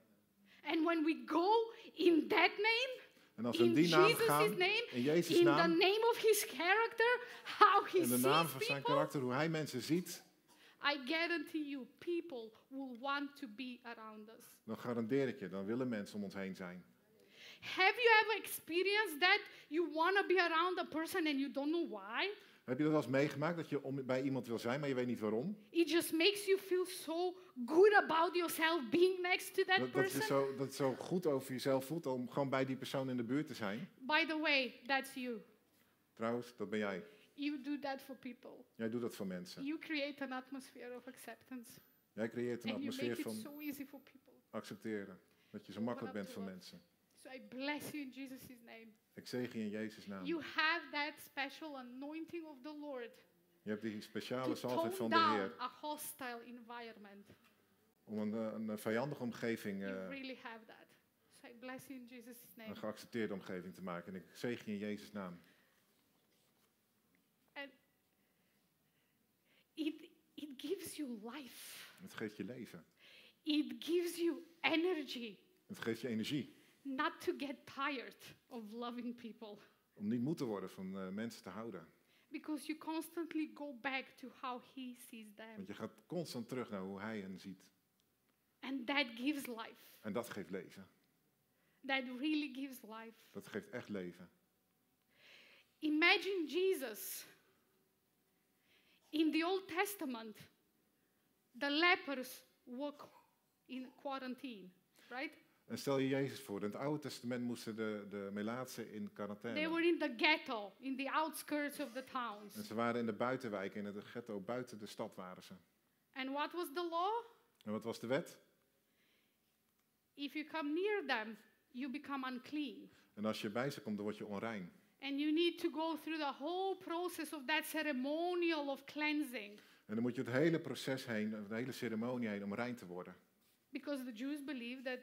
And when we go in that name, En als we in die naam Jesus' gaan, name, in Jezus' in the naam, name of his character, how he in de naam van zijn karakter, hoe hij mensen ziet, I guarantee you, people will want to be around us. dan garandeer ik je, dan willen mensen om ons heen zijn. Have you ever experienced that you want to be around a person and you don't know why? Heb je dat wel eens meegemaakt, dat je om, bij iemand wil zijn, maar je weet niet waarom? It just makes you feel so good about yourself being next to that Dat, dat, je person. zo, dat zo goed over jezelf voelt om gewoon bij die persoon in de buurt te zijn. By the way, that's you. Trouwens, dat ben jij. You do that for people. Jij doet dat voor mensen. You create an atmosphere of acceptance. Jij creëert een And atmosfeer van so easy for people. accepteren. Dat je zo makkelijk bent voor mensen. So I bless you in Jesus' name. Ik zeg je in Jezus' naam. You have that special anointing of the Lord Je hebt die speciale zalving van de Heer a hostile environment. om een, eh, een vijandige omgeving, You eh, really have that. So I bless you in Jesus' name. een geaccepteerde omgeving te maken. En ik zeg je in Jezus' naam. And it, it gives you life. Het geeft je leven. It gives you energy Het geeft je energie not to get tired of loving people om niet moe te worden van eh, mensen te houden. because you constantly go back to how he sees them. Want je gaat constant terug naar hoe Hij hen ziet. And that gives life. En dat geeft leven. That really gives life. Dat geeft echt leven. Imagine Jesus. In the Old Testament, the lepers were in quarantine, right? En stel je Jezus voor, in het Oude Testament moesten de, de Melaatsen in They quarantaine. were in the ghetto, in the outskirts of the towns. En ze waren in de buitenwijken, in het ghetto, buiten de stad waren ze. And what was the law? En wat was de wet? If you come near them, you become unclean. En als je bij ze komt, dan word je onrein. And you need to go through the whole process of that ceremonial of cleansing. En dan moet je het hele proces heen, de hele ceremonie heen om rein te worden. Because the Jews believe that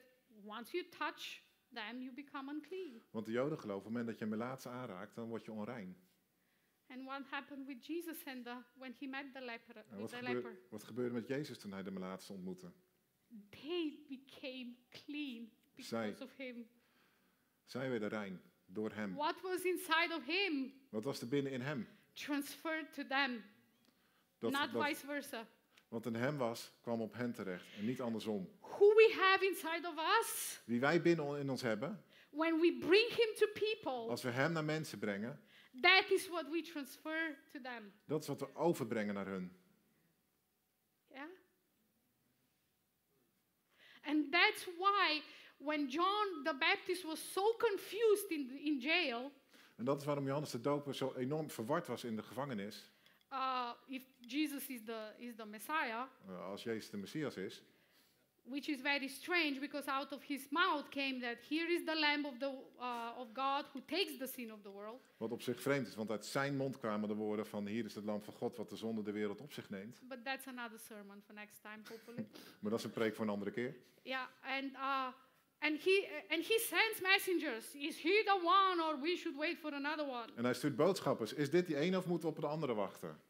once you touch them, you become unclean. Want de Joden geloven, op het moment dat je een melaatse aanraakt, dan word je onrein. And what happened with Jesus and the, when he met the leper? En with wat, the gebeurde, leper? wat gebeurde met Jezus toen hij de melaatse ontmoette? They became clean because Zij. of him. Zij werden rein door hem. What was inside of him Wat was er binnen in hem? transferred to them, Dat, not dat, vice versa. wat in hem was, kwam op hen terecht en niet andersom. Who we have inside of us, Wie wij binnen in ons hebben, when we bring him to people, als we hem naar mensen brengen, that is what we transfer to them. dat is wat we overbrengen naar hun. Yeah? And that's why when John the Baptist was so confused in, in jail, En dat is waarom Johannes de Doper zo enorm verward was in de gevangenis. uh, if Jesus is the, is the Messiah, eh, als Jezus de Messias is. which is very strange because out of his mouth came that here is the Lamb of, the, uh, of God who takes the sin of the world. Wat op zich vreemd is, want uit zijn mond kwamen de woorden van hier is het lam van God wat de zonde de wereld op zich neemt. But that's another sermon for next time, hopefully. Maar dat is een preek voor een andere keer. yeah, and, uh, and, he, and he sends messengers. Is he the one or we should wait for another one? En hij stuurt boodschappers. Is dit die ene of moeten we op de andere wachten?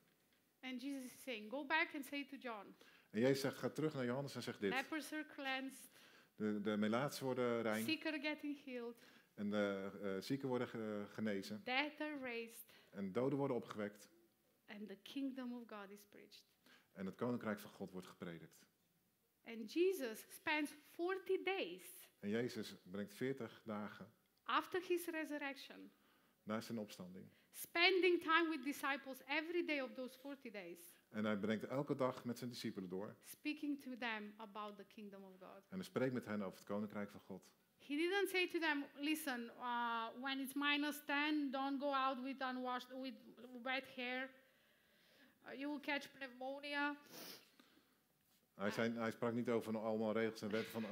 And Jesus is saying, Go back and say to John, En Jezus zegt, ga terug naar Johannes en zegt dit. lepers are cleansed, De, de melaatsen worden rein sick are getting healed, en de eh, zieken worden ge- genezen. dead are raised, En doden worden opgewekt. and the kingdom of God is preached. En het koninkrijk van God wordt gepredikt. And Jesus spends 40 days En Jezus brengt 40 dagen after his resurrection, na zijn opstanding. spending time with disciples every day of those 40 days, En hij brengt elke dag met zijn discipelen door. speaking to them about the kingdom of God. En hij spreekt met hen over het koninkrijk van God. He didn't say to them, listen, uh, when it's minus 10, don't go out with unwashed, with wet hair. Uh, you will catch pneumonia. Hij, zei, hij sprak niet over allemaal regels en wetten van eh,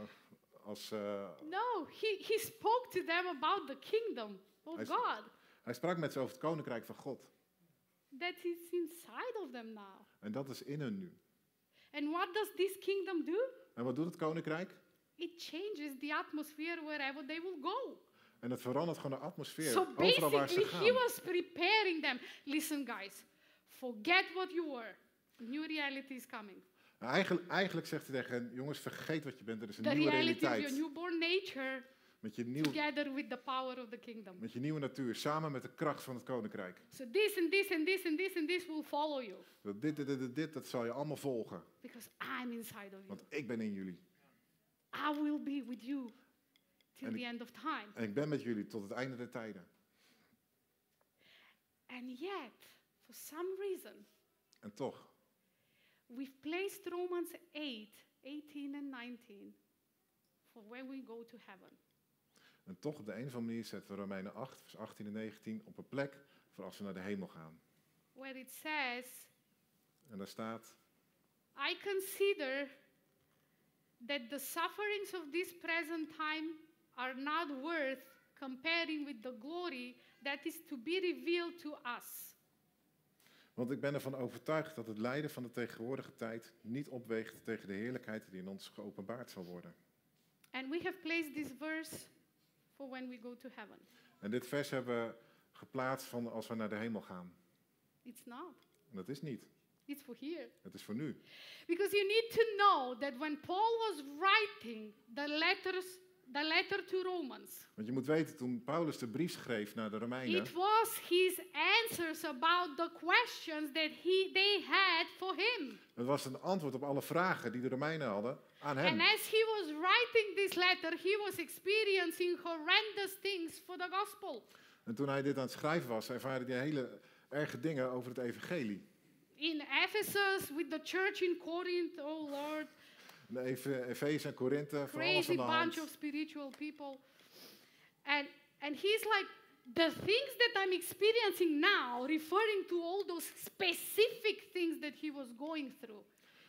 als... eh, No, he, he spoke to them about the kingdom of. God. hij sprak met ze over het koninkrijk van God. That is inside of them now. En dat is in hun nu. And what does this kingdom do? En wat doet het koninkrijk? It changes the atmosphere wherever they will go. En het verandert gewoon de atmosfeer. So overal waar ze basically, he gaan. was preparing them. Listen, guys, forget what you were. New reality is coming. Nou, Eigenlijk, eigenlijk zegt hij tegen hen, jongens, vergeet wat je bent. Er is een The nieuwe reality of your realiteit. newborn nature Met je, nieuw, together with the power of the kingdom. met je nieuwe natuur, samen met de kracht van het koninkrijk. So this and this and this and this and this will follow you Dat Dit, dit, dit, dit, dit, dat zal je allemaal volgen. because I'm inside of you. Want ik ben in jullie. I will be with you till And the ik- end of time. En ik ben met jullie tot het einde der tijden. And yet, for some reason, En toch, we've placed Romans 8, 18 and 19 for when we go to heaven. en toch op de een of andere manier zetten we Romeinen 8, vers 18 en 19 op een plek voor als we naar de hemel gaan. Where it says, En daar staat, I consider that the sufferings of this present time are not worth comparing with the glory that is to be revealed to us. Want ik ben ervan overtuigd dat het lijden van de tegenwoordige tijd niet opweegt tegen de heerlijkheid die in ons geopenbaard zal worden. And we have placed this verse for when we go to heaven. En dit vers hebben we geplaatst van als we naar de hemel gaan. It's not. En dat is niet. It's for here. Het is voor nu. Because you need to know that when Paul was writing the letters, the letter to Romans, Want je moet weten, toen Paulus de brief schreef naar de Romeinen, it was his answers about the questions that he they had for him. het was een antwoord op alle vragen die de Romeinen hadden aan hem. And as he was writing this letter, he was experiencing horrendous things for the gospel. En toen hij dit aan het schrijven was, ervaarde hij hele erge dingen over het evangelie. In Ephesus, with the church in Corinth, oh Lord, Efeze en Korinthe, crazy bunch of spiritual people. And and he's like, the things that I'm experiencing now, referring to all those specific things that he was going through.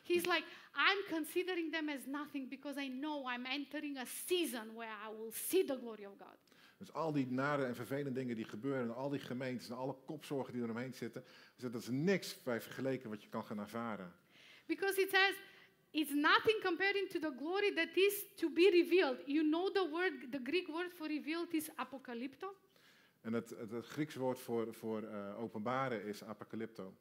He's like, I'm considering them as nothing because I know I'm entering a season where I will see the glory of God. Dus al die nare en vervelende dingen die gebeuren, en al die gemeentes en alle kopzorgen die eromheen zitten, dus dat is niks bij vergeleken wat je kan gaan ervaren. Because it says, it's nothing comparing to the glory that is to be revealed. You know the word, the Greek word for revealed is apocalypto. En het, het, het Griekse woord voor, voor eh, openbaren is apocalypto.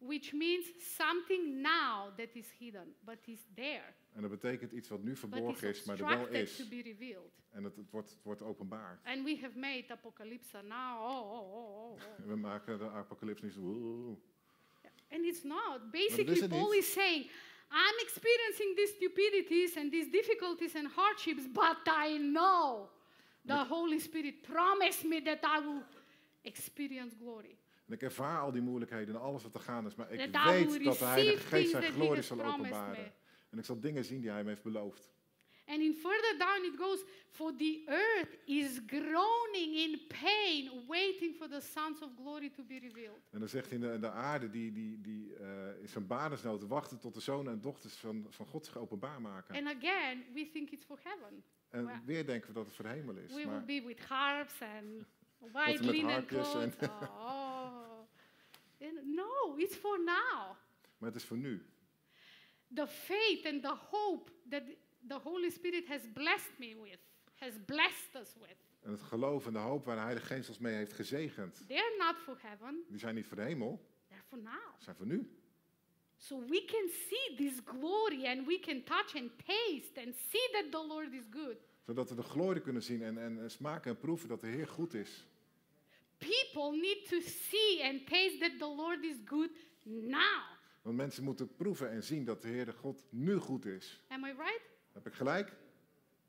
which means something now that is hidden, but is there, En dat betekent iets wat nu verborgen is maar er wel is. to be revealed. En het, het, wordt, het wordt openbaar. And we have made apocalypse now. Oh, oh, oh, oh, oh. We maken de apocalyps niet zo... "Oeh." And it's not. Basically, Paul is saying, I'm experiencing these stupidities and these difficulties and hardships, but I know the Holy Spirit promised me that I will experience glory. En ik ervaar al die moeilijkheden en alles wat er gaan is, maar ik That weet dat de Heilige Geest zijn glorie zal openbaren. me. En ik zal dingen zien die hij me heeft beloofd. And in further down it goes, for the earth is groaning in pain, waiting for the sons of glory to be revealed. En dan zegt hij, de, de aarde die, die, die uh, is een badersnood, wachten tot de zonen en dochters van, van God zich openbaar maken. And again, we think it's for heaven. En well, weer denken we dat het voor de hemel is. We will Maar be with harps and white linen clothes. en- oh. And no, it's for now. maar het is voor nu. The faith and the hope that the Holy Spirit has blessed me with, has blessed us with, En het geloof en de hoop waar de Heilige Geest ons mee heeft gezegend, they're not for heaven, die zijn niet voor de hemel, they're for now. zijn voor nu. So we can see this glory and we can touch and taste and see that the Lord is good. Zodat we de glorie kunnen zien en, en en smaken en proeven dat de Heer goed is. People need to see and taste that the Lord is good now. Want mensen moeten proeven en zien dat de Heer de God nu goed is. Am I right? Heb ik gelijk?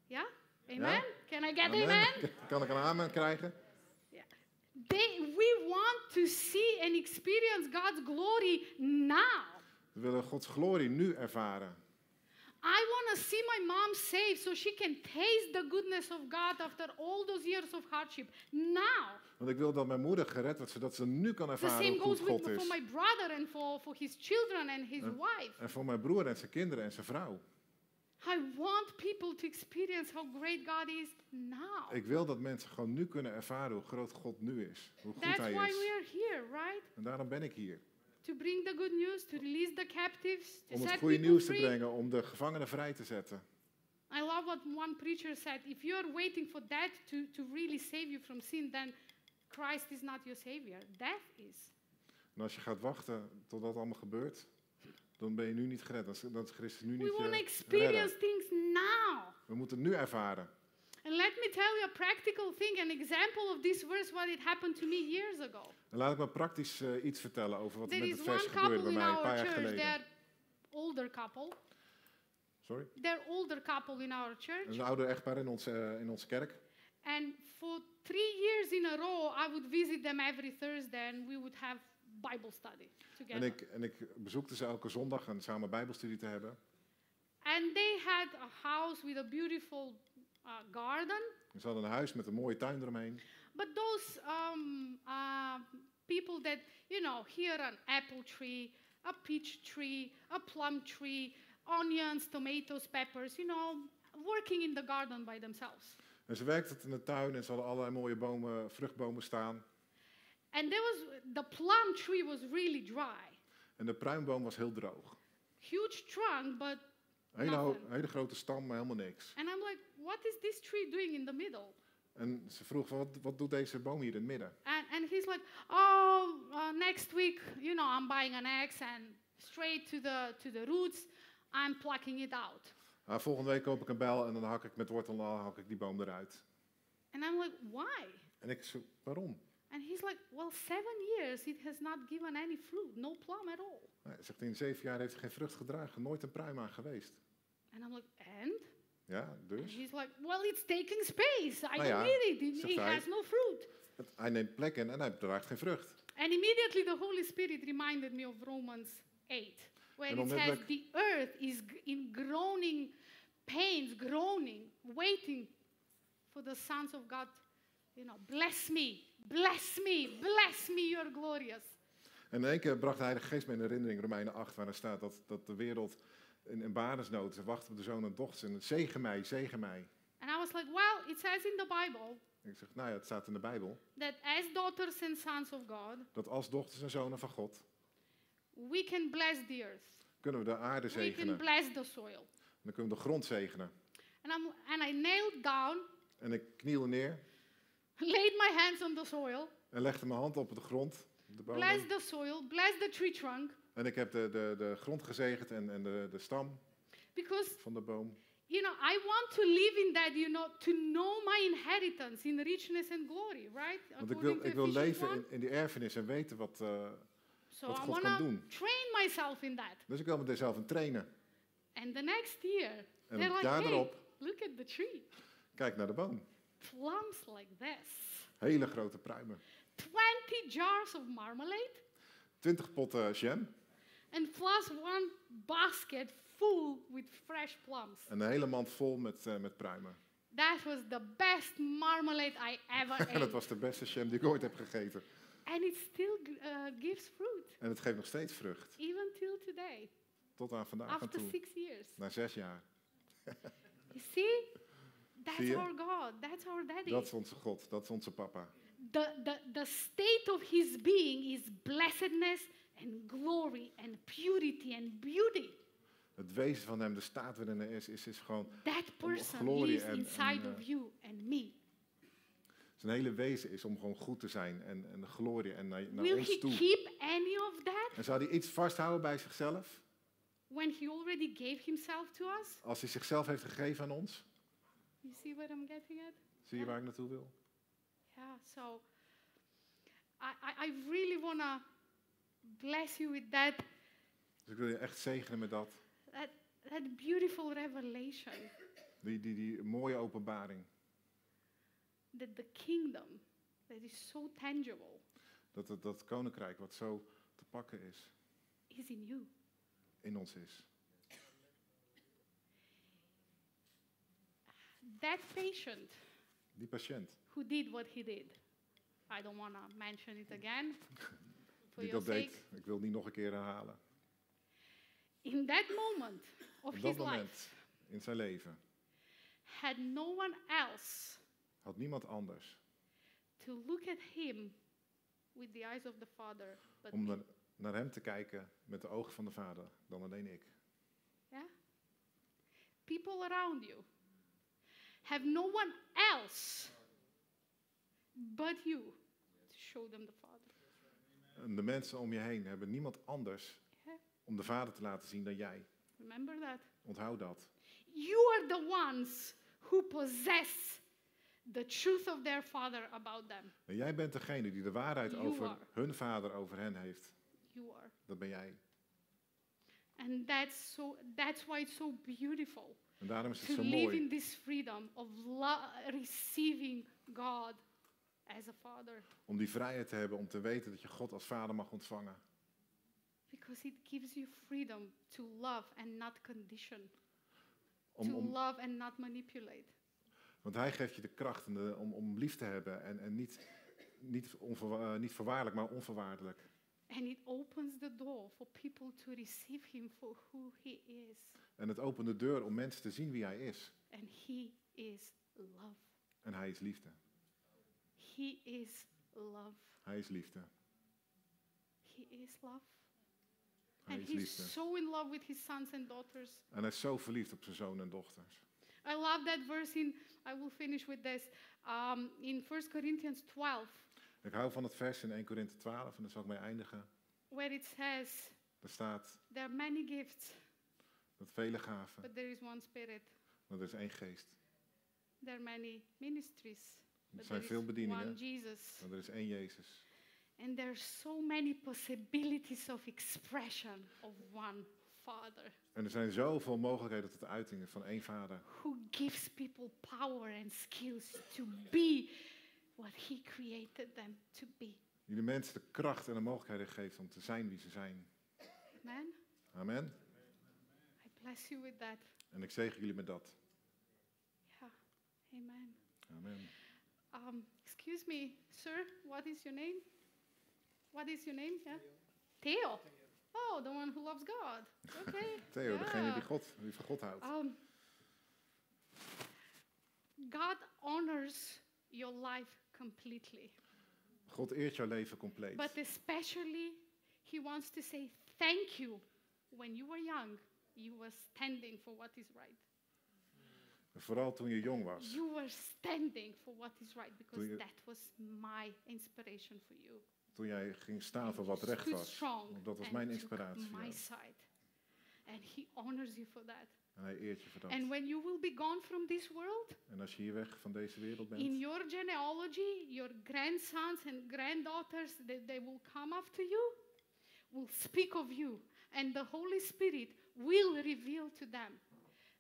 Yeah? Amen? Can I get amen? Amen. Kan ik een amen krijgen? They, we want to see and experience God's glory now. We willen Gods glorie nu ervaren. I want to see my mom saved so she can taste the goodness of God after all those years of hardship. Now. Want ik wil dat mijn moeder gered wordt, zodat ze nu kan The ervaren same hoe goed goes with, God for is. my brother and for, for his children and his wife. En voor mijn broer en zijn kinderen en zijn vrouw. I want people to experience how great God is now. Ik wil dat mensen gewoon nu kunnen ervaren hoe groot God nu is. Hoe goed That's Hij why is. we are here, right? En daarom ben ik hier. To bring the good news, to release the captives, to Om het set goede nieuws te brengen, om de gevangenen vrij te zetten. I love what one preacher said. If you are waiting for that to, to really save you from sin, then Christ is not your savior. Death is. En als je gaat wachten tot dat allemaal gebeurt, dan ben je nu niet gered. Dan is, dan is Christus nu We niet want to je experience things now. We moeten nu ervaren. And let me tell you a practical thing, an example of this verse, what it happened to me years ago. En laat ik maar praktisch eh, iets vertellen over wat er met het vers gebeurde bij mij een paar jaar church. geleden. They're older couple. Sorry? They're older couple in our church. Dat een ouder echtpaar in onze, eh, in onze kerk. And for three years in a row, I would visit them every Thursday and we would have Bible study En together. ik, en ik bezoekte ze elke zondag en samen bijbelstudie te hebben. And they had a house with a beautiful uh, garden. Ze hadden een huis met een mooie tuin eromheen. But those um, uh, people that, you know, here an apple tree, a peach tree, a plum tree, onions, tomatoes, peppers, you know, working in the garden by themselves. En ze werkte in de tuin en ze hadden allerlei mooie bomen, vruchtbomen staan. And there was, the plum tree was really dry. En de pruimboom was heel droog. Huge trunk, but, Een hele, Nothing. hele grote stam, maar helemaal niks. and I'm like, what is this tree doing in the middle? En ze vroeg, van, wat, wat doet deze boom hier in het midden? And, and he's like, oh, uh, next week, you know, I'm buying an axe and straight to the, to the roots, I'm plucking it out. Ah, volgende week koop ik een bel en dan hak ik met wortel hak ik die boom eruit. And I'm like, why? En ik zei, waarom? And he's like, well, seven years it has not given any fruit, no plum at all. Eh, hij zegt, in zeven jaar heeft hij geen vrucht gedragen, nooit een pruim aan geweest. And I'm like, and? Ja, And he's like, well, it's taking space. I Nou ja, don't need it. It, zegt it hij. has no fruit. Het- hij neemt plek in en hij draagt geen vrucht. And immediately the Holy Spirit reminded me of Romans 8, when En it says the earth is in groaning pains, groaning, waiting for the sons of God. You know, bless me, bless me, bless me, you're glorious. En in één keer bracht de Heilige Geest me in herinnering, Romeinen 8, waar er staat dat, dat de wereld in, in badersnood, ze wachten op de zoon en dochters en zegen mij, zegen mij. And I was like, well, it says in the Bible Ik zeg, nou ja, het staat in de Bijbel. that as daughters and sons of God, Dat als dochters en zonen van God, we can bless the earth. kunnen we de aarde We can zegenen. bless the soil. Dan kunnen we de grond zegenen. And, I'm, and I knelt down, En ik knielde neer laid my hands on the soil, en legde mijn hand op de grond. De blessed the soil, blessed the tree trunk, En ik heb de, de, de grond gezegend en, en de, de stam because van de boom. you know I want to live in that, you know, to know my inheritance in richness and glory, right? Want ik wil, ik wil leven 1. in, in die erfenis en weten wat. eh, So wat I God want kan doen. train myself in that. dus ik wil me er zelf in trainen. And the next year, En het like, jaar hey, erop, look at the tree, kijk naar de boom. Plums like this, Hele grote pruimen. 20 jars of marmalade, 20 potten jam and plus one basket full with fresh plums. en een hele mand vol met, eh, met pruimen. That was the best marmalade I ever En dat ate. was de beste jam die ik ooit heb gegeten. And it still uh, gives fruit, En het geeft nog steeds vrucht. even till today, Tot aan vandaag after toe. six years. Na zes jaar. You see? That's our God. That's our daddy. Dat is onze God. Dat is onze papa. the, the, the state of his being is blessedness and glory and purity and beauty. Het wezen van hem, de staat waarin hij is, is, is gewoon... That person glory lives and- inside and, of uh, you and me. Zijn hele wezen is om gewoon goed te zijn en, en de glorie en naar, naar Will ons he toe. keep any of that En zou hij iets vasthouden bij zichzelf? when he already gave himself to us? Als hij zichzelf heeft gegeven aan ons? You see what I'm getting at? Zie je waar ik naartoe wil? Yeah, so I, I, I really want to bless you with that, Dus ik wil je echt zegenen met dat. that, that beautiful revelation Die, die, die mooie openbaring. that the kingdom that is so tangible Dat het dat koninkrijk wat zo te pakken is, is in you. in ons is. That patient Die patiënt who did what he did, I don't want to mention it again for die dat sake. deed, ik wil het niet nog een keer herhalen. In that moment of Op his dat life, moment in zijn leven had no one else had niemand anders to look at him with the eyes of the Father but om naar hem te kijken met de ogen van de Vader dan alleen ik. Yeah? People around you have no one else but you to show them the Father. En de mensen om je heen hebben niemand anders Yeah? om de Vader te laten zien dan jij. Remember that. Onthoud dat. You are the ones who possess the truth of their Father about them. En jij bent degene die de waarheid You over are. hun Vader over hen heeft. You are. Dat ben jij. And that's so that's why it's so beautiful En daarom is het to zo live mooi in this freedom of lo- receiving God as a father om die vrijheid te hebben om te weten dat je God als Vader mag ontvangen. because it gives you freedom to love and not condition, Om, to om, love and not manipulate. want Hij geeft je de kracht om, om lief te hebben en, en niet, niet, eh, niet voorwaardelijk, maar onvoorwaardelijk. And it opens the door for people to receive him for who he is. En het opent de deur om mensen te zien wie Hij is. And he is love. En Hij is liefde. He is love. Hij is liefde. He is love. Hij and is he's liefde. so in love with his sons and daughters. En hij is zo verliefd op zijn zonen en dochters. I love that verse in, I will finish with this, um, in 1 Corinthians 12, Ik hou van het vers in 1 Korinthe 12 en daar zal ik mee eindigen. where it says, Er staat There are many gifts, dat vele gaven, but there is one Spirit. maar er is één geest. There are many ministries, Er zijn veel bedieningen, one Jesus. maar er is één Jezus. And there are so many possibilities of expression of one Father En er zijn zoveel mogelijkheden tot uitingen van één Vader. who gives people power and skills to be what He created them to be. Die de mensen de kracht en de mogelijkheden geeft om te zijn wie ze zijn. Amen. Amen. I bless you with that. En ik zegen jullie met dat. Yeah. Amen. Amen. Um, excuse me, sir, what is your name? What is your name? Yeah? Theo. Oh, the one who loves God. Okay. Theo, degene die, yeah. God, die van God houdt. Um, God honors your life completely. God eert jouw leven compleet. But especially, He wants to say thank you. When you were young, you were standing for what is right. Vooral toen je jong was. You were standing for what is right because je- that was my inspiration for you. Toen jij ging staan voor wat recht was. Dat was mijn inspiratie my side. And He honors you for that. En hij eert je voor dat. And when you will be gone from this world, En als je hier weg van deze wereld in your genealogy, your grandsons and granddaughters, they, they will come after you, will speak of you, and the Holy Spirit will reveal to them.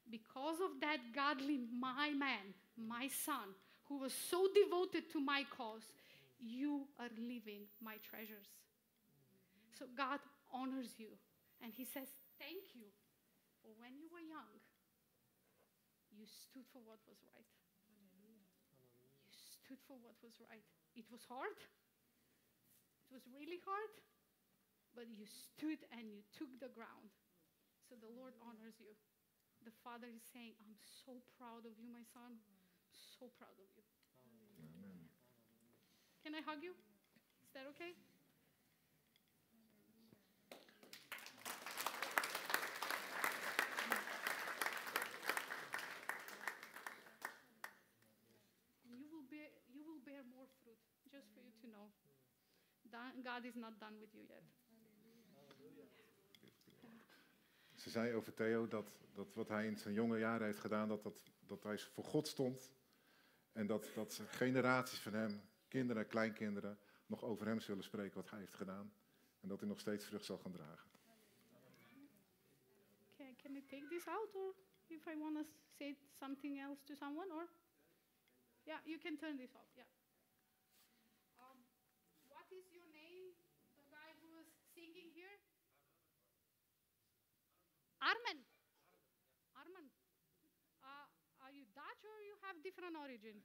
Because of that godly, my man, my son, who was so devoted to my cause, you are leaving my treasures. So God honors you, and He says, Thank you when you were young, you stood for what was right. You stood for what was right. It was hard. It was really hard. But you stood and you took the ground. So the Lord honors you. The Father is saying, I'm so proud of you, my son. So proud of you. Can I hug you? Is that okay? God is not done with you yet. ze zei over Theo dat, dat wat hij in zijn jonge jaren heeft gedaan, dat, dat, dat hij voor God stond. En dat, dat generaties van hem, kinderen en kleinkinderen, nog over hem zullen spreken wat hij heeft gedaan. En dat hij nog steeds vrucht zal gaan dragen. Can, can I take this out, or if I want to say something else to someone, or yeah, you can turn this off. Yeah. Armen. Armen. Uh, are you Dutch or you have different origin?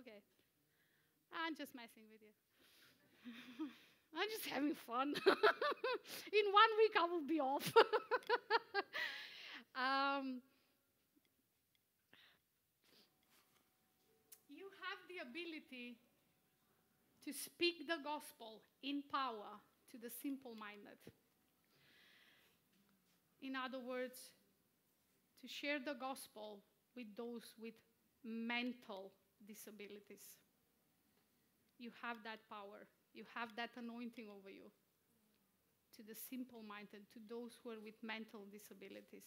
Okay. I'm just messing with you. I'm just having fun. In one week, I will be off. um, you have the ability to speak the gospel in power to the simple minded. In other words, to share the gospel with those with mental disabilities. You have that power. You have that anointing over you to the simple minded, to those who are with mental disabilities.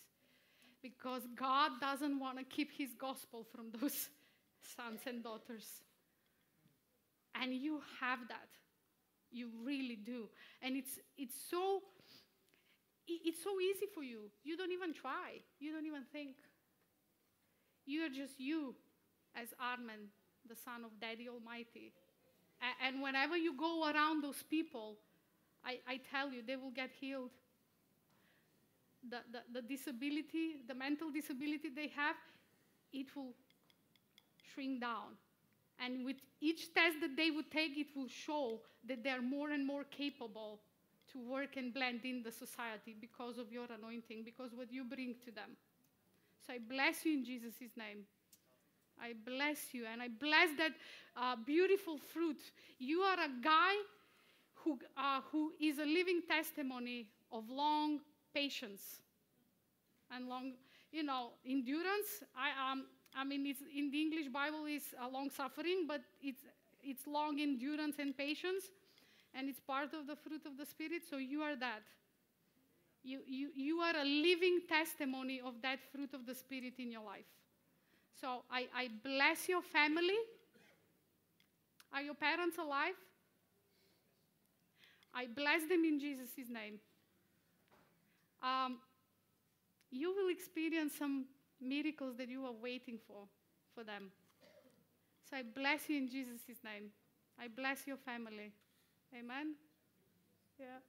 Because God doesn't want to keep his gospel from those sons and daughters. And you have that. You really do. And it's, it's so it's so easy for you. You don't even try. You don't even think. You're just you as Armen, the son of Daddy Almighty. And whenever you go around those people, I, I tell you, they will get healed. The, the, the disability, the mental disability they have, it will shrink down. And with each test that they would take, it will show that they're more and more capable to work and blend in the society because of your anointing, because what you bring to them. So I bless you in Jesus' name. I bless you, and I bless that uh, beautiful fruit. You are a guy who, uh, who is a living testimony of long patience and long, you know, endurance. I, um, I mean, it's in the English Bible is uh, long suffering, but it's it's long endurance and patience, and it's part of the fruit of the Spirit. So you are that. You, you, you are a living testimony of that fruit of the Spirit in your life. So I, I bless your family. Are your parents alive? I bless them in Jesus' name. Um, you will experience some miracles that you are waiting for for them. So I bless you in Jesus' name. I bless your family. Amen. Yeah.